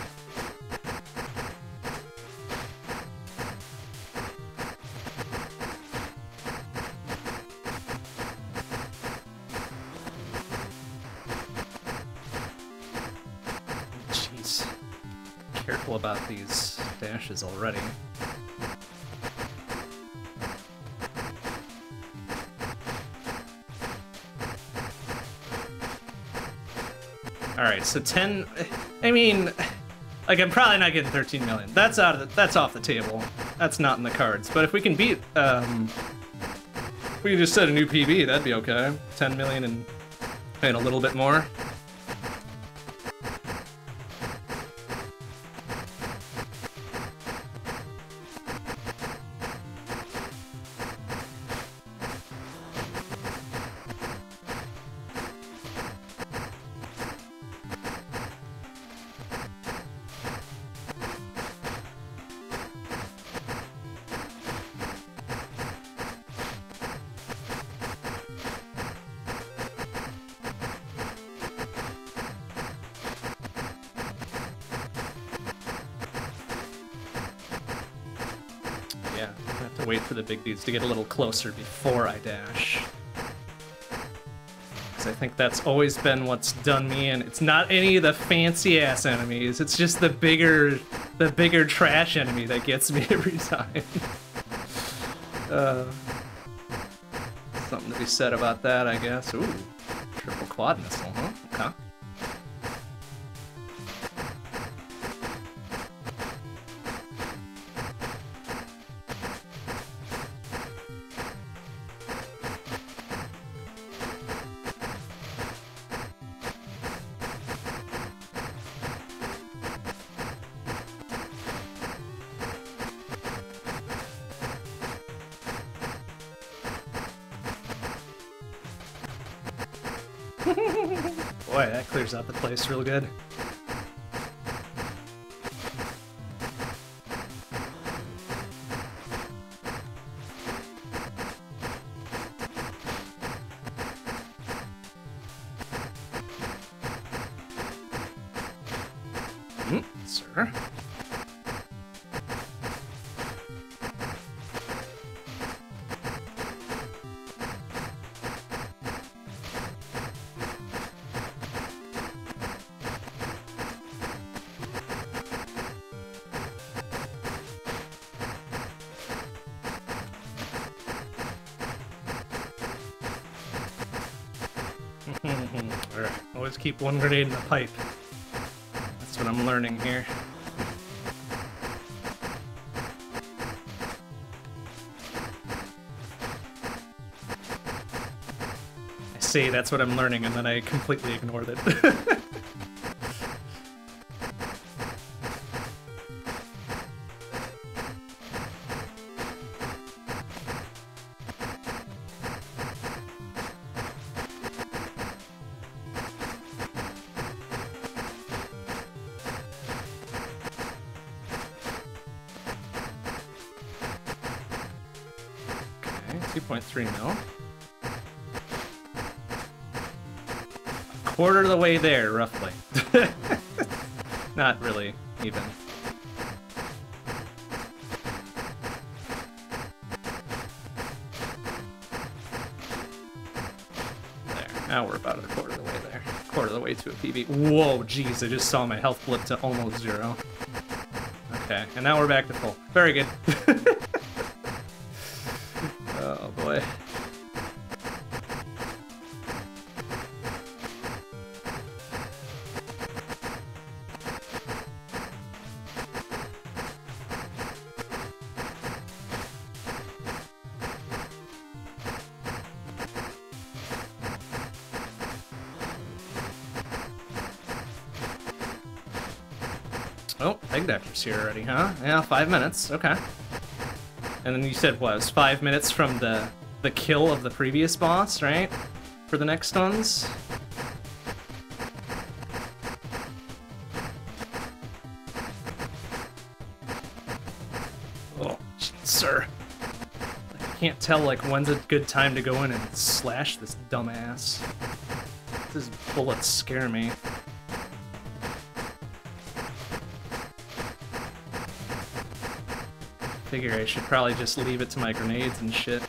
Dashes already. Alright, so 10... I mean... Like, I'm probably not getting 13 million. That's out of the, That's off the table. That's not in the cards. But if we can beat... Um, we can just set a new PB, that'd be okay. 10 million and, and paying a little bit more. Dudes to get a little closer before I dash. Because I think that's always been what's done me in. It's not any of the fancy ass enemies, it's just the bigger, the bigger trash enemy that gets me [LAUGHS] every time. uh, something to be said about that, I guess. Ooh, triple quad missile, out the place real hmm, keep one grenade in the pipe. That's what I'm learning here. I say that's what I'm learning, and then I completely ignored it. [LAUGHS] way there, roughly. [LAUGHS] Not really, even. There, now we're about a quarter of the way there. Quarter of the way to a PB. Whoa, jeez, I just saw my health flip to almost zero. Okay, and now we're back to full. Very good. [LAUGHS] here already, huh? Yeah, five minutes. Okay. And then you said what? It was five minutes from the the kill of the previous boss, right? For the next ones. Oh, sir. I can't tell like when's a good time to go in and slash this dumbass. These bullets scare me. Figure I should probably just leave it to my grenades and shit.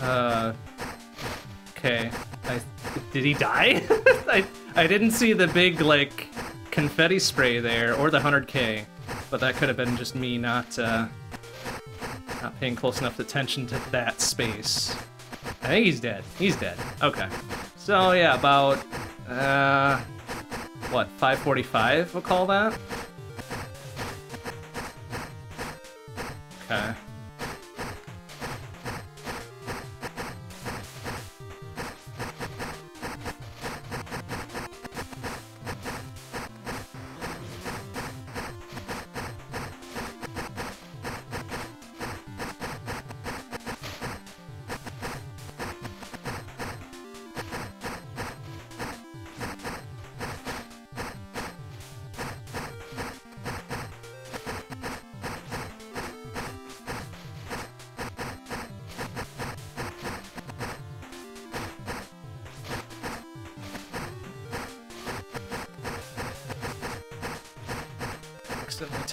Uh, Okay. I, did he die? [LAUGHS] I, I didn't see the big, like, confetti spray there, or the 100k. But that could have been just me not, uh, not paying close enough attention to that space. I think he's dead. He's dead. Okay. So, yeah, about, uh, what, 545, we'll call that?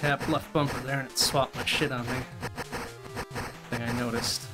Tapped left bumper there and it swapped my shit on me. Thing I noticed.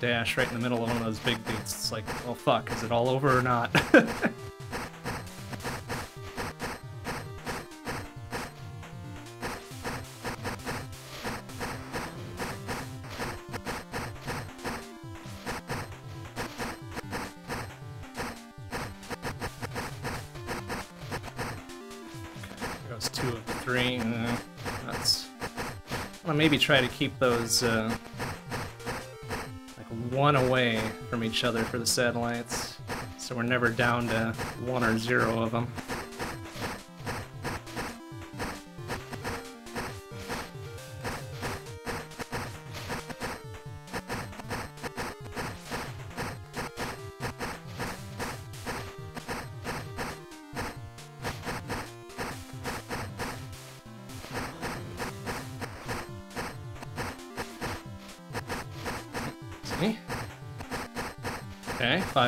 Dash right in the middle of one of those big dudes. It's like, oh fuck, is it all over or not? [LAUGHS] Goes two of the three. Uh, that's. I'll maybe try to keep those uh, from each other for the satellites, so we're never down to one or zero of them.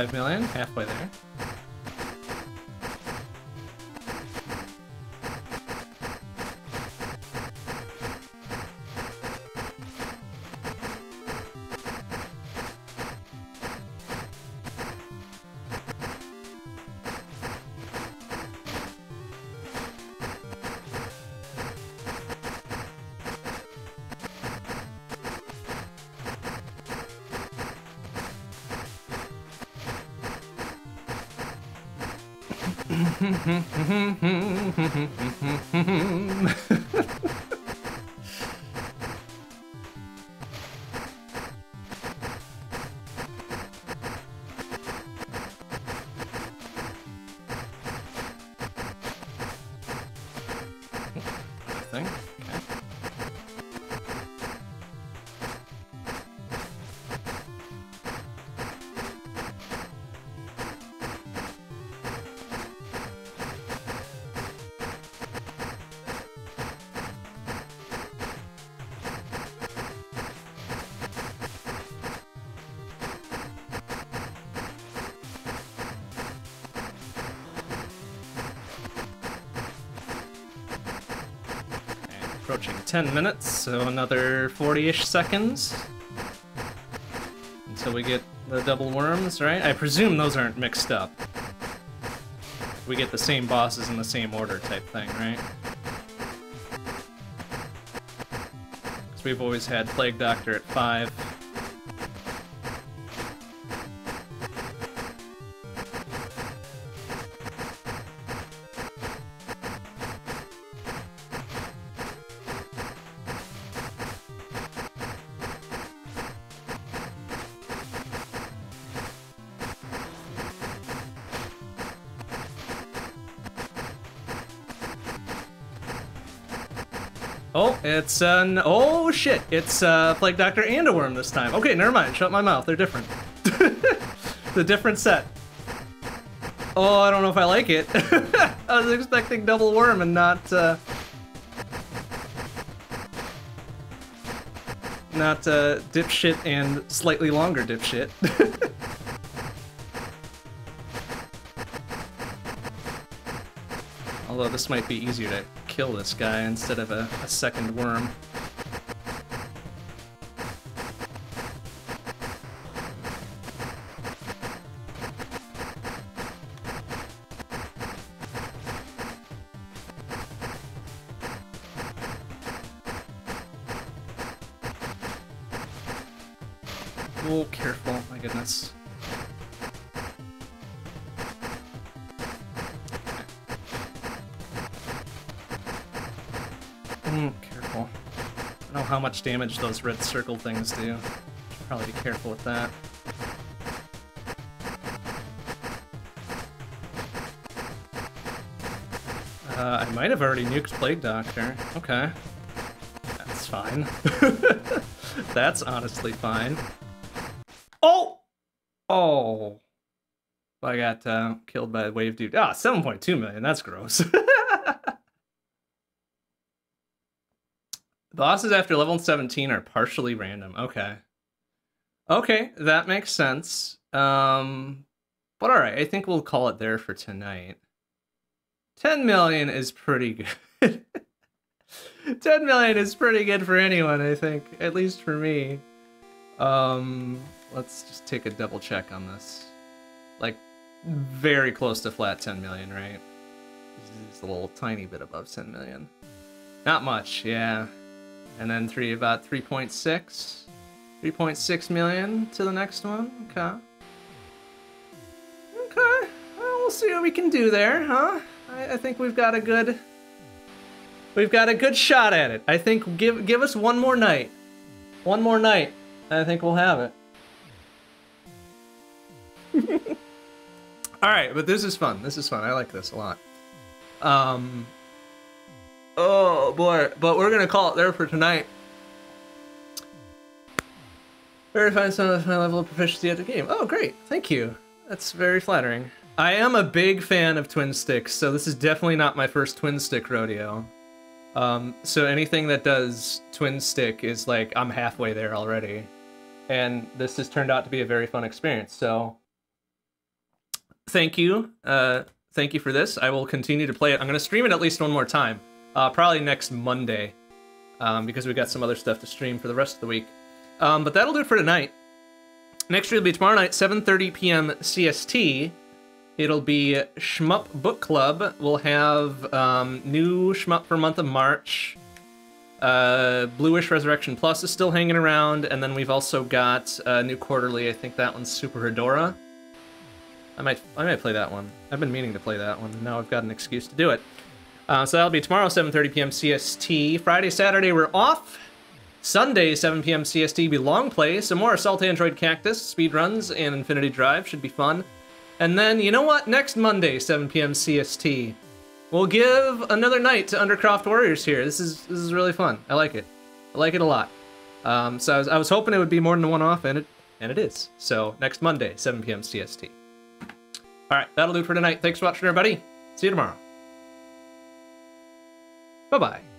5 million, halfway there. 10 minutes, so another 40-ish seconds. Until we get the double worms, right? I presume those aren't mixed up. We get the same bosses in the same order type thing, right? Because we've always had Plague Doctor at 5. It's an oh shit! It's uh, Plague Doctor and a worm this time. Okay, never mind. Shut my mouth. They're different. [LAUGHS] the different set. Oh, I don't know if I like it. [LAUGHS] I was expecting double worm and not uh, not uh, dipshit and slightly longer dipshit. [LAUGHS] Although this might be easier to kill this guy instead of a, a second worm. Much damage those red circle things do. Probably be careful with that. Uh, I might have already nuked Plague Doctor. Okay. That's fine. [LAUGHS] That's honestly fine. Oh! Oh. I got uh, killed by wave dude. Ah, 7.2 million. That's gross. [LAUGHS] Bosses after level 17 are partially random. Okay. Okay, that makes sense. Um, but alright, I think we'll call it there for tonight. 10 million is pretty [LAUGHS] good. 10 million is pretty good for anyone, I think. At least for me. Um, let's just take a double check on this. Like, very close to flat 10 million, right? Just a little tiny bit above 10 million. Not much, yeah. And then three about 3.6. 3.6 million to the next one. Okay. Okay. Well, we'll see what we can do there, huh? I, I think we've got a good we've got a good shot at it. I think give give us one more night. One more night. I think we'll have it. [LAUGHS] All right, but this is fun. This is fun. I like this a lot. Um, Oh boy, but we're gonna call it there for tonight. Verifying some of my level of proficiency at the game. Oh, great, thank you. That's very flattering. I am a big fan of twin sticks, so this is definitely not my first twin stick rodeo. Um, so anything that does twin stick is like, I'm halfway there already. And this has turned out to be a very fun experience, so thank you. Uh, thank you for this. I will continue to play it. I'm gonna stream it at least one more time. Uh, probably next Monday, um, because we got some other stuff to stream for the rest of the week. Um, but that'll do it for tonight. Next week will be tomorrow night, 7.30 p.m. CST. It'll be Shmup Book Club. We'll have um, new Shmup for month of March. Uh, Blue Wish Resurrection Plus is still hanging around, and then we've also got a new quarterly. I think that one's Super Hydorah. I might, I might play that one. I've been meaning to play that one. Now I've got an excuse to do it. Uh, so that'll be tomorrow, 7.30 p.m. CST. Friday, Saturday, we're off. Sunday, 7 p.m. CST, be long play. Some more Assault Android Cactus, speed runs, and Infinity Drive. Should be fun. And then, you know what? Next Monday, 7 p.m. CST, we'll give another night to Undercroft Warriors here. This is this is really fun. I like it. I like it a lot. Um, so I was, I was hoping it would be more than one-off, and it and it is. So next Monday, 7 p.m. CST. All right, that'll do it for tonight. Thanks for watching, everybody. See you tomorrow. Bye bye.